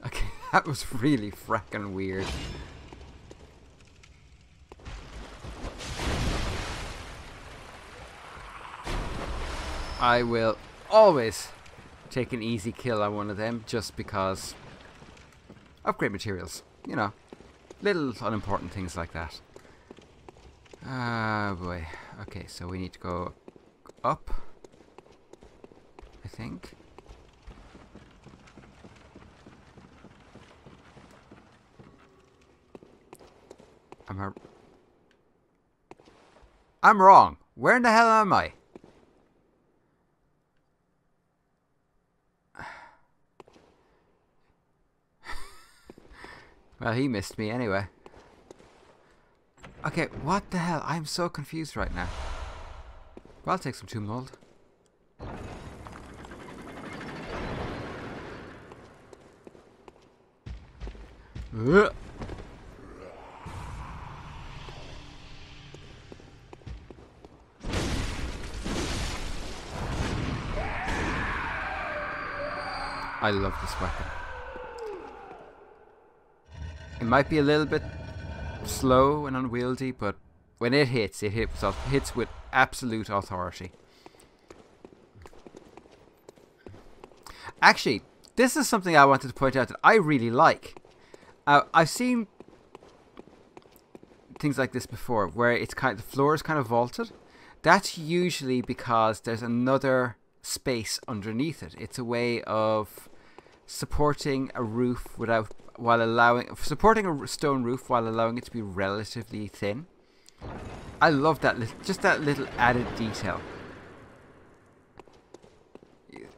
okay, that was really fracking weird. I will always take an easy kill on one of them just because upgrade materials. You know, little unimportant things like that. Ah, boy. Okay, so we need to go up. I think. Am I... I'm wrong. Where in the hell am I? well, he missed me anyway. Okay, what the hell? I'm so confused right now. Well, I'll take some tomb mold. Ugh. I love this weapon. It might be a little bit slow and unwieldy, but when it hits, it hits, hits with absolute authority. Actually, this is something I wanted to point out that I really like. Uh, I've seen things like this before, where it's kind of, the floor is kind of vaulted. That's usually because there's another space underneath it. It's a way of supporting a roof without while allowing supporting a stone roof while allowing it to be relatively thin. I love that little, just that little added detail.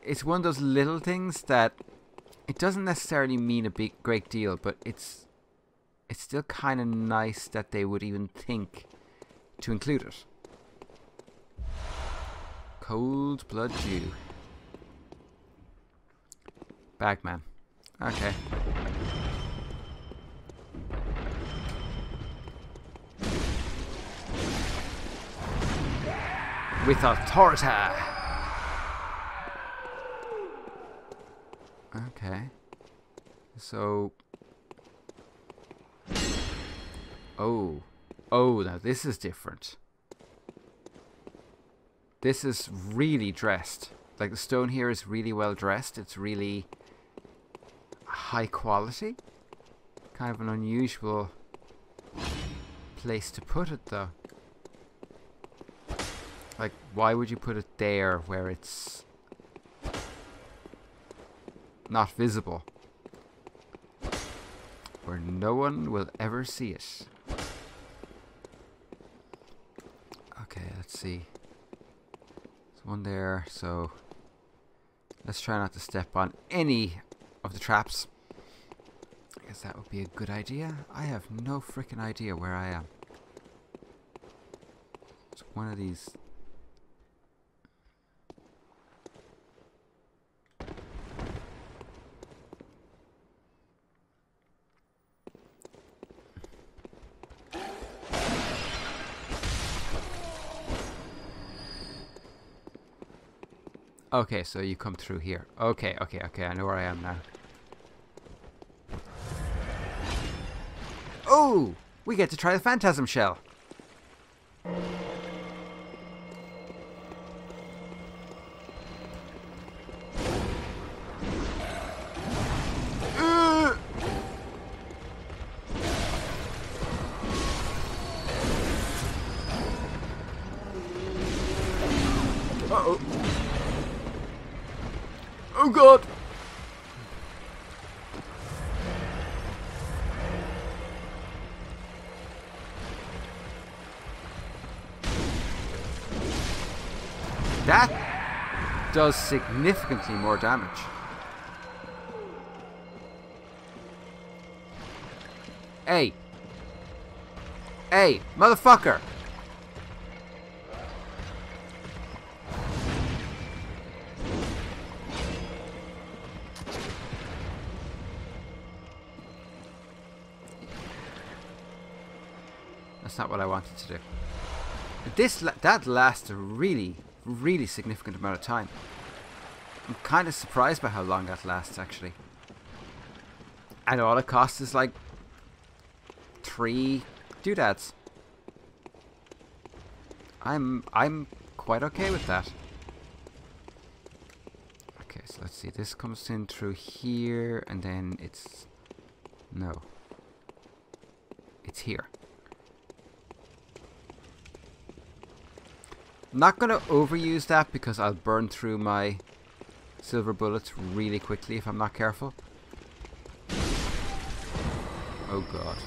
It's one of those little things that it doesn't necessarily mean a big great deal, but it's it's still kind of nice that they would even think to include it. Cold blood dew. Bagman. Okay. With authority. Okay. So. Oh. Oh, now this is different. This is really dressed. Like the stone here is really well dressed. It's really high quality. Kind of an unusual place to put it though. Like, why would you put it there where it's not visible? Where no one will ever see it. Okay, let's see. There's one there, so let's try not to step on any of the traps. I guess that would be a good idea. I have no freaking idea where I am. It's one of these Okay, so you come through here. Okay, okay, okay, I know where I am now. Oh! We get to try the Phantasm Shell. Does significantly more damage. Hey. Hey, motherfucker! That's not what I wanted to do. This that lasts a really, really significant amount of time. I'm kind of surprised by how long that lasts, actually. And all it costs is like three doodads. I'm I'm quite okay with that. Okay, so let's see. This comes in through here, and then it's no. It's here. Not going to overuse that because I'll burn through my silver bullets really quickly if I'm not careful. Oh god.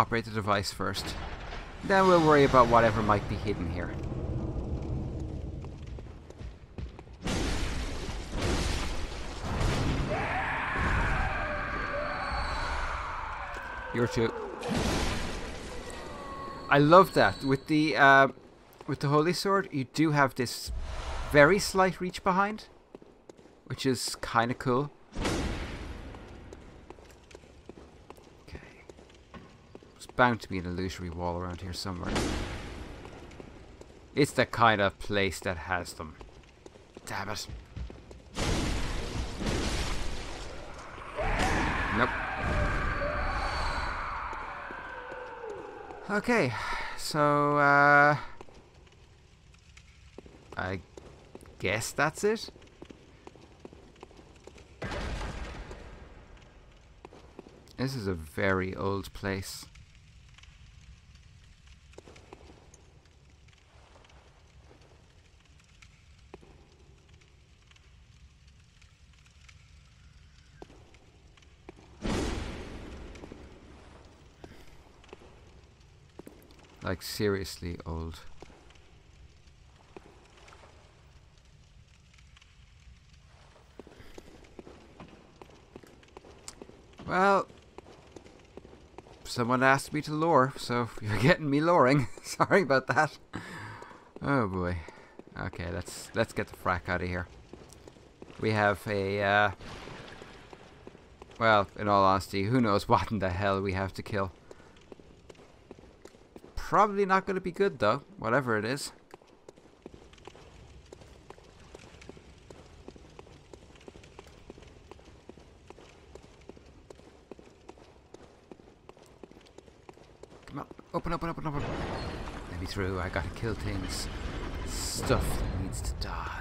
Operate the device first. Then we'll worry about whatever might be hidden here. You're too. I love that with the uh, with the holy sword. You do have this very slight reach behind, which is kind of cool. Bound to be an illusory wall around here somewhere. It's the kind of place that has them. Damn it. Nope. Okay, so, uh... I guess that's it? This is a very old place. Like seriously old. Well, someone asked me to lore, so you're getting me loring. Sorry about that. Oh boy. Okay, let's let's get the frack out of here. We have a uh, well, in all honesty, who knows what in the hell we have to kill. Probably not going to be good though, whatever it is. Come on, open, open, open, open. Let me through, I gotta kill things. Stuff that needs to die.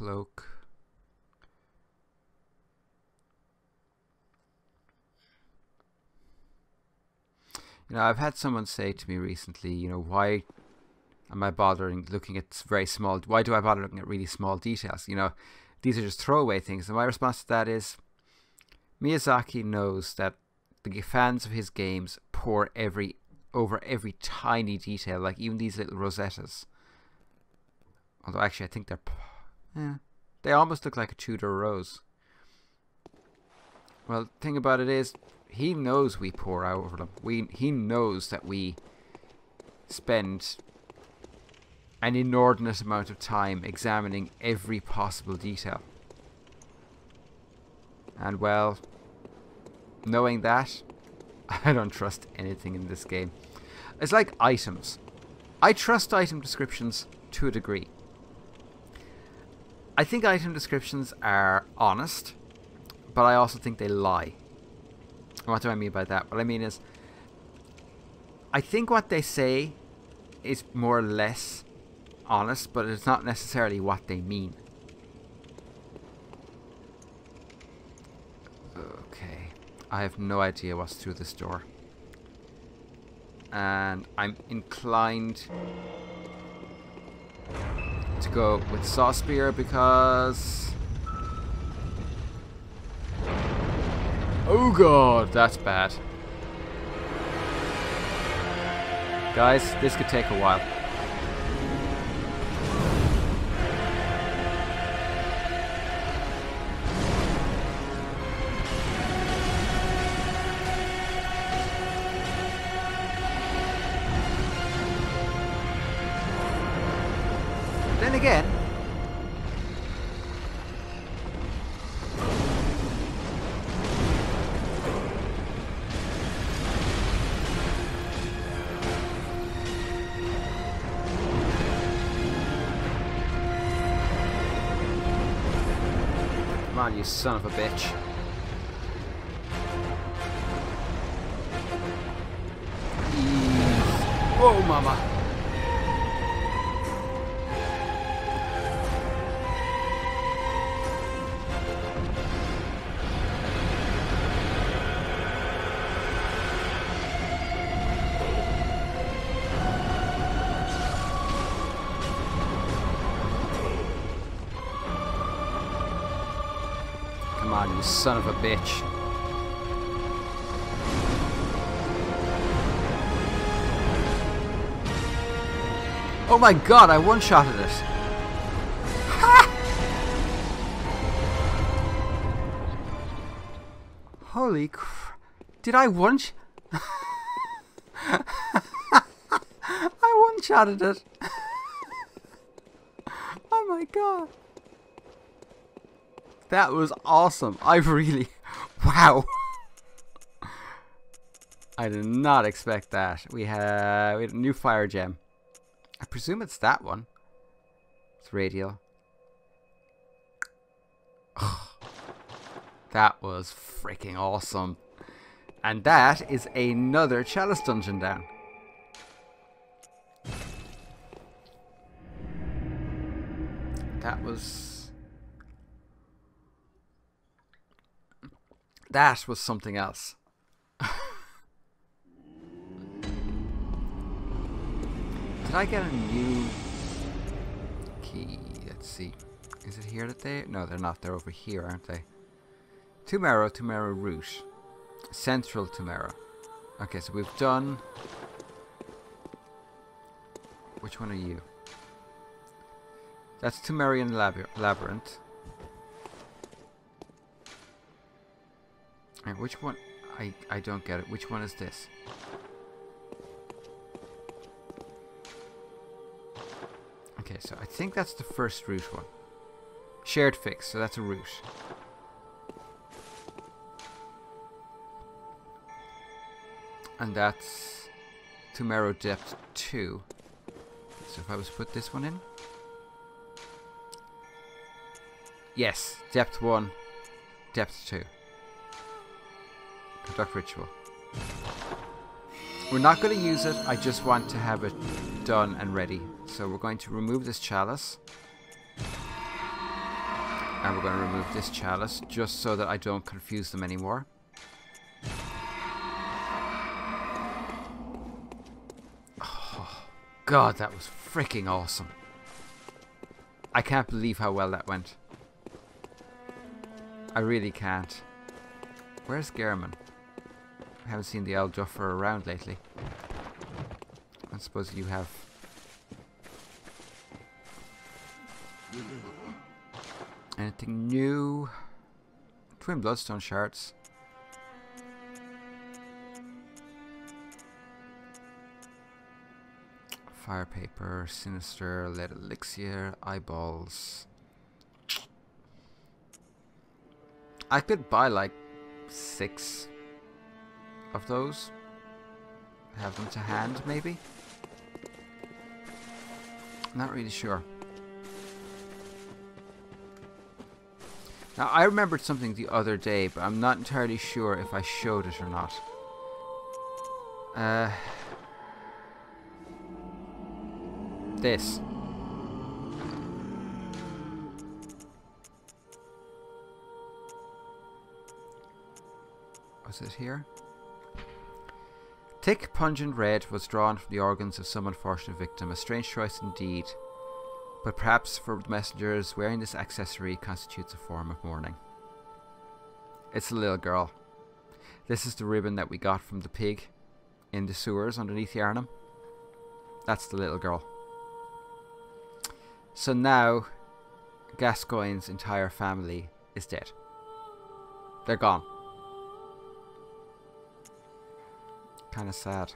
Cloak. You know, I've had someone say to me recently, you know, why am I bothering looking at very small, why do I bother looking at really small details? You know, these are just throwaway things. And my response to that is, Miyazaki knows that the fans of his games pour every over every tiny detail, like even these little rosettas. Although actually, I think they're yeah. They almost look like a Tudor rose. Well, the thing about it is, he knows we pour out over them. We He knows that we spend an inordinate amount of time examining every possible detail. And well, knowing that, I don't trust anything in this game. It's like items. I trust item descriptions to a degree. I think item descriptions are honest, but I also think they lie. What do I mean by that? What I mean is, I think what they say is more or less honest, but it's not necessarily what they mean. Okay, I have no idea what's through this door. And I'm inclined to go with Saw Spear because... Oh god, that's bad. Guys, this could take a while. You son of a bitch. You son of a bitch. Oh my god, I one-shotted it. Holy cr... Did I one I one-shotted it. oh my god. That was awesome. I really... Wow. I did not expect that. We have, we have a new fire gem. I presume it's that one. It's radial. that was freaking awesome. And that is another chalice dungeon down. That was... That was something else. Did I get a new key? Let's see. Is it here that they... No, they're not. They're over here, aren't they? Pthumeru, Pthumeru Route. Central Pthumeru. Okay, so we've done... Which one are you? That's Pthumerian Labyr Labyrinth. Which one? I, I don't get it. Which one is this? Okay, so I think that's the first route one. Shared fix, so that's a route. And that's Pthumeru depth 2. So if I was to put this one in. Yes, depth 1, depth 2. Conduct ritual. We're not going to use it, I just want to have it done and ready. So we're going to remove this chalice. And we're going to remove this chalice just so that I don't confuse them anymore. Oh, God, that was freaking awesome. I can't believe how well that went. I really can't. Where's Gehrman? I haven't seen the old Duffer around lately. I suppose you have. Anything new? Twin Bloodstone shards. Fire paper, sinister, lead elixir, eyeballs. I could buy like six of those. Have them to hand, maybe? Not really sure. Now, I remembered something the other day, but I'm not entirely sure if I showed it or not. Uh, this. Was it here? Thick, pungent red was drawn from the organs of some unfortunate victim. A strange choice indeed. But perhaps for the messengers, wearing this accessory constitutes a form of mourning. It's a little girl. This is the ribbon that we got from the pig in the sewers underneath Yharnam. That's the little girl. So now, Gascoigne's entire family is dead. They're gone. Kind of sad.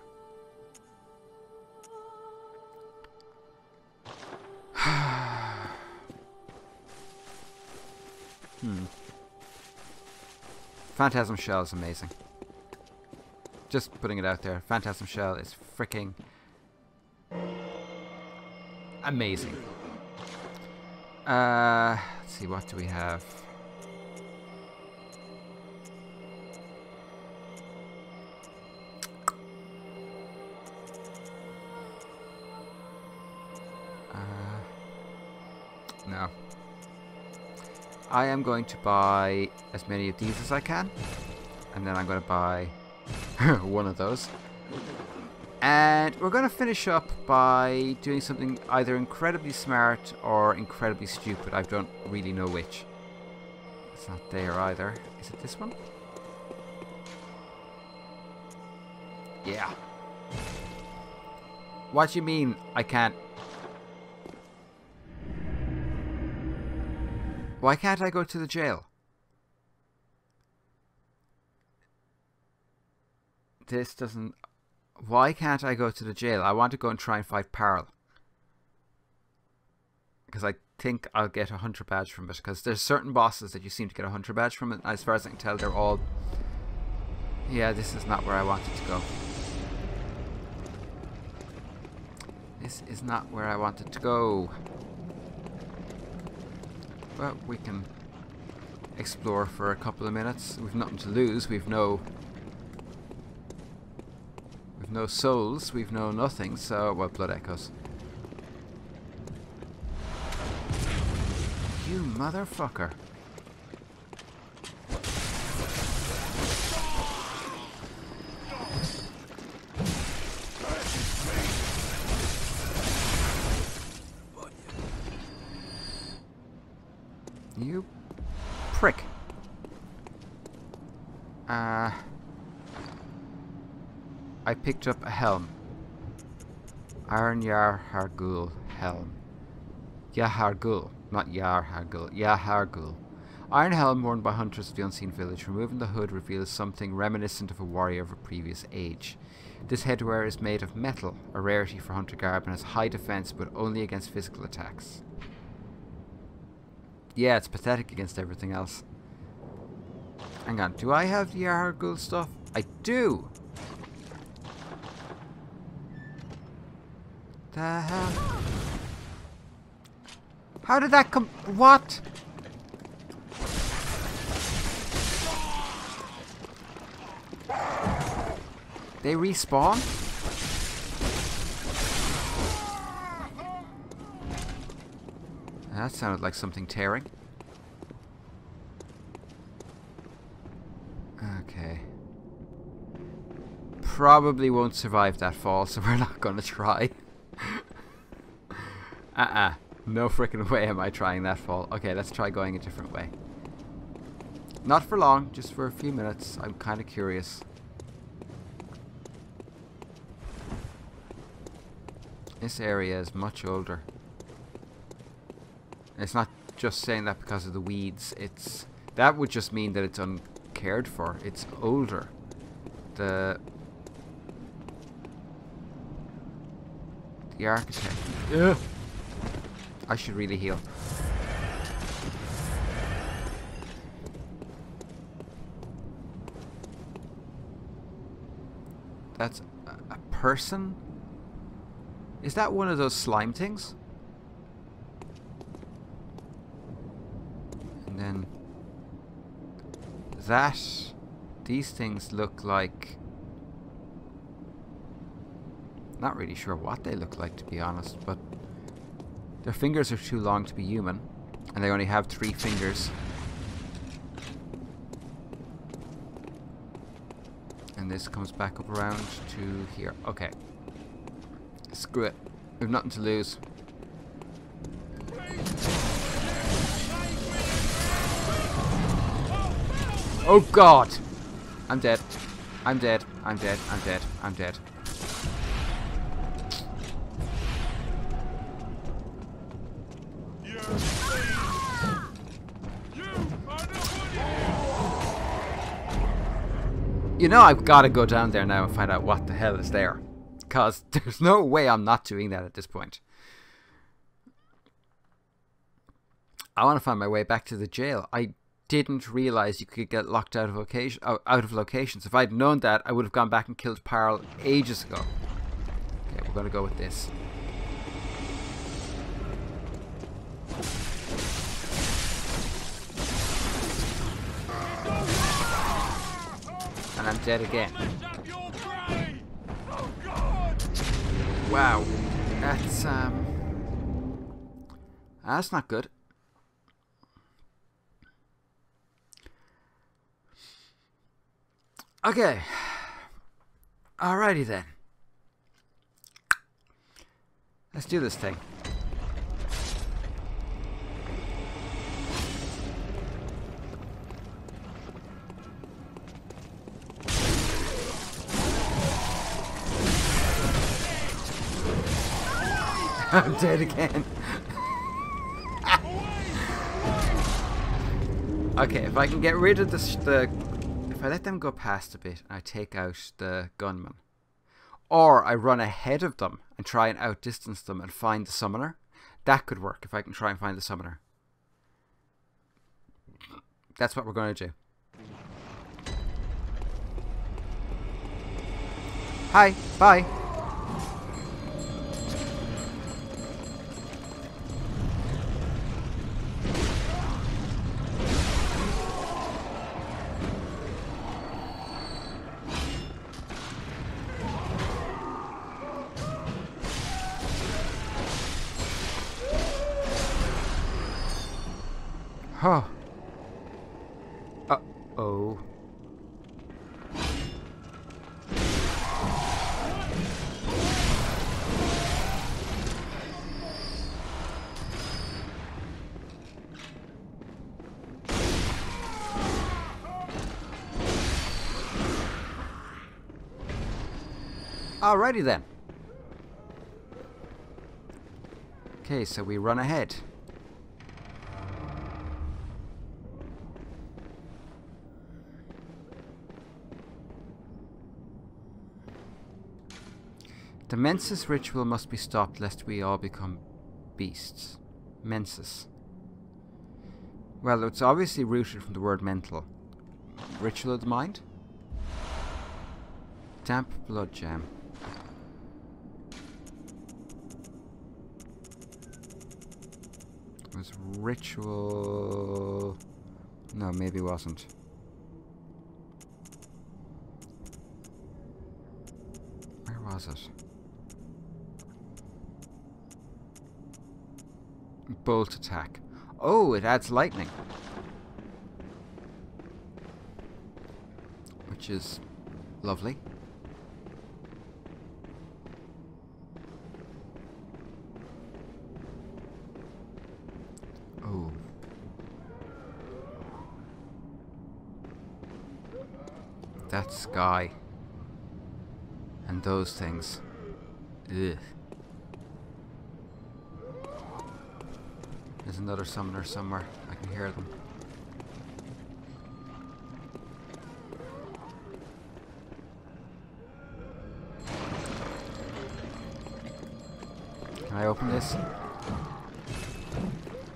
hmm. Phantasm Shell is amazing. Just putting it out there. Phantasm Shell is freaking amazing. Uh, let's see, what do we have? I am going to buy as many of these as I can. And then I'm going to buy one of those. And we're going to finish up by doing something either incredibly smart or incredibly stupid. I don't really know which. It's not there either. Is it this one? Yeah. What do you mean I can't? Why can't I go to the jail? This doesn't... Why can't I go to the jail? I want to go and try and fight Paarl. Because I think I'll get a hunter badge from it. Because there's certain bosses that you seem to get a hunter badge from. As far as I can tell, they're all... Yeah, this is not where I wanted to go. This is not where I wanted to go. But we can explore for a couple of minutes. We've nothing to lose. We've no We've no souls, we've no nothing, so, well, blood echoes. You motherfucker. You prick. Uh... I picked up a helm. Iron Yar Hargul helm. Yahar'gul, not Yar Hargul, Yahar'gul. Iron helm worn by hunters of the unseen village. Removing the hood reveals something reminiscent of a warrior of a previous age. This headwear is made of metal, a rarity for hunter garb, and has high defense but only against physical attacks. Yeah, it's pathetic against everything else. Hang on, do I have the Yahar'gul stuff? I do! The hell? How did that come? What? They respawn? That sounded like something tearing. Okay. Probably won't survive that fall, so we're not to try. Uh-uh. No freaking way am I trying that fall. Okay, let's try going a different way. Not for long, just for a few minutes. I'm kind of curious. This area is much older. It's not just saying that because of the weeds. It's That would just mean that it's uncared for. It's older. The The architect. Ugh. I should really heal. That's a, person? Is that one of those slime things? And then that these things look like not really sure what they look like to be honest but their fingers are too long to be human and they only have three fingers and this comes back up around to here okay screw it we've nothing to lose Oh god! I'm dead. I'm dead. I'm dead. I'm dead. I'm dead. You know I've got to go down there now and find out what the hell is there. Because there's no way I'm not doing that at this point. I want to find my way back to the jail. I didn't realize you could get locked out of location uh, out of locations. If I'd known that, I would have gone back and killed Paarl ages ago. Okay, we're gonna go with this. And I'm dead again. Wow. That's um That's not good. Okay. Alrighty then. Let's do this thing. I'm dead again. okay, if I can get rid of the, the If I let them go past a bit, and I take out the gunman. Or I run ahead of them and try and outdistance them and find the summoner. That could work if I can try and find the summoner. That's what we're going to do. Hi, bye. Alrighty then. Okay, so we run ahead. The Mensis ritual must be stopped lest we all become beasts. Mensis. Well, it's obviously rooted from the word mental. Ritual of the mind? Damp blood gem. Was ritual... No, maybe wasn't. Where was it? Bolt attack. Oh, it adds lightning. Which is lovely. Sky. And those things. Ugh. There's another summoner somewhere. I can hear them. Can I open this?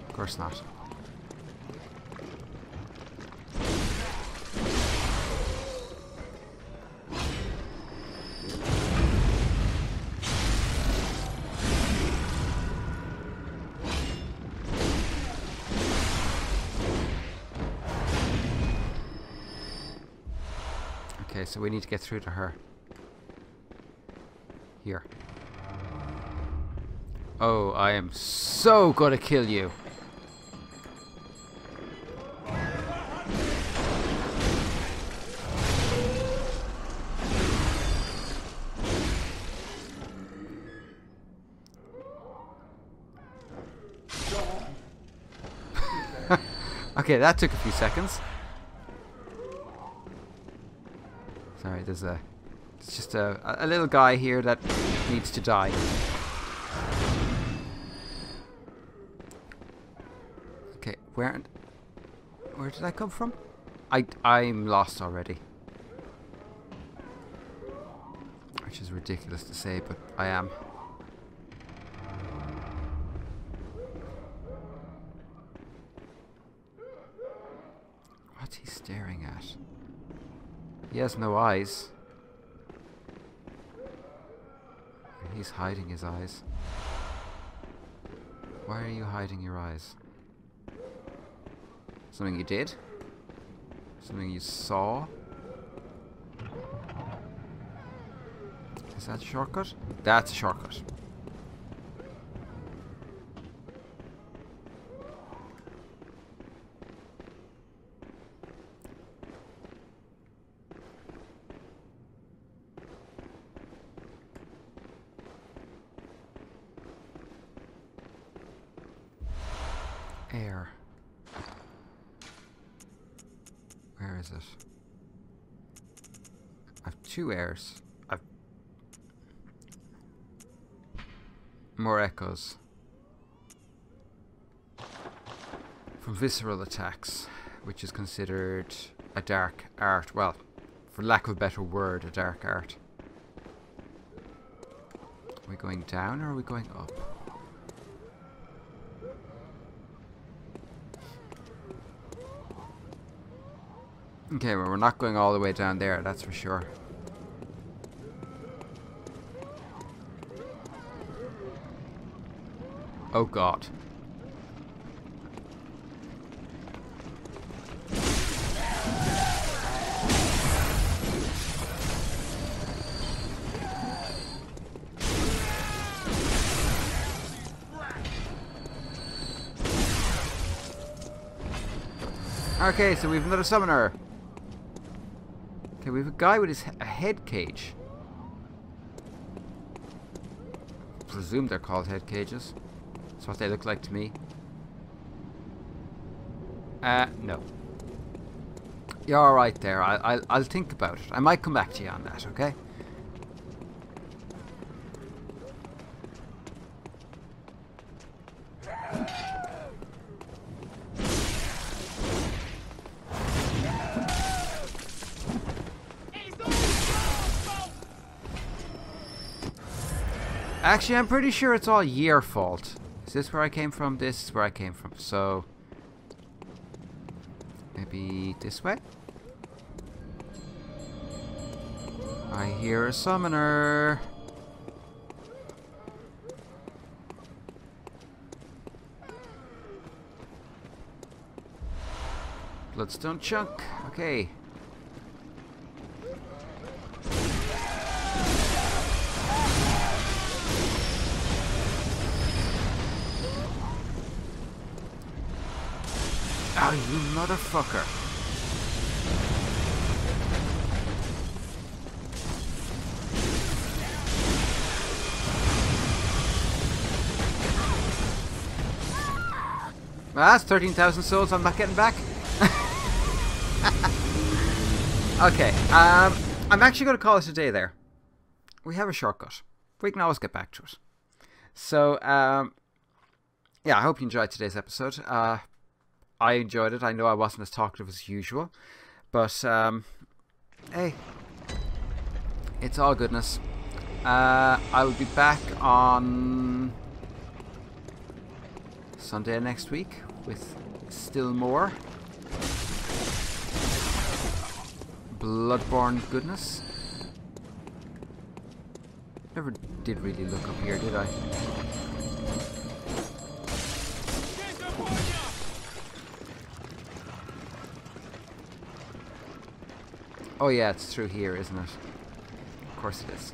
Of course not. So we need to get through to her. Here. Oh, I am so gonna kill you. okay, that took a few seconds. Sorry, there's a... It's just a, a little guy here that needs to die. Okay, where... Where did I come from? I, I'm lost already. Which is ridiculous to say, but I am. He has no eyes. He's hiding his eyes. Why are you hiding your eyes? Something you did? Something you saw? Is that a shortcut? That's a shortcut. Air. Where is it? I've more echoes from visceral attacks, which is considered a dark art. Well, for lack of a better word, a dark art. Are we going down or are we going up? Okay, well we're not going all the way down there, that's for sure. Oh god. Okay, so we have another summoner. Okay, we have a guy with his head cage. Presume they're called head cages. What they look like to me. Uh, no. You're alright there. I, I'll, I'll think about it. I might come back to you on that, okay? Actually, I'm pretty sure it's all your fault. Is this where I came from? This is where I came from. So, maybe this way? I hear a summoner. Bloodstone chunk. Okay. Oh, you motherfucker. Well, that's 13,000 souls I'm not getting back. okay, um, I'm actually going to call it a day there. We have a shortcut. We can always get back to it. So, um, yeah, I hope you enjoyed today's episode. Uh, I enjoyed it. I know I wasn't as talkative as usual, but um, hey, it's all goodness. Uh, I will be back on Sunday next week with still more Bloodborne goodness. Never did really look up here, did I? Oh yeah, it's through here, isn't it? Of course it is.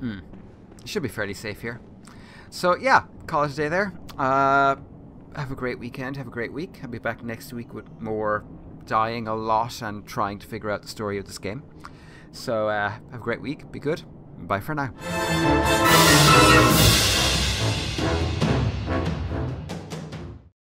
Hmm. Should be fairly safe here. So yeah, call it a day there. Uh, have a great weekend. Have a great week. I'll be back next week with more dying a lot and trying to figure out the story of this game. So uh, have a great week. Be good. Bye for now.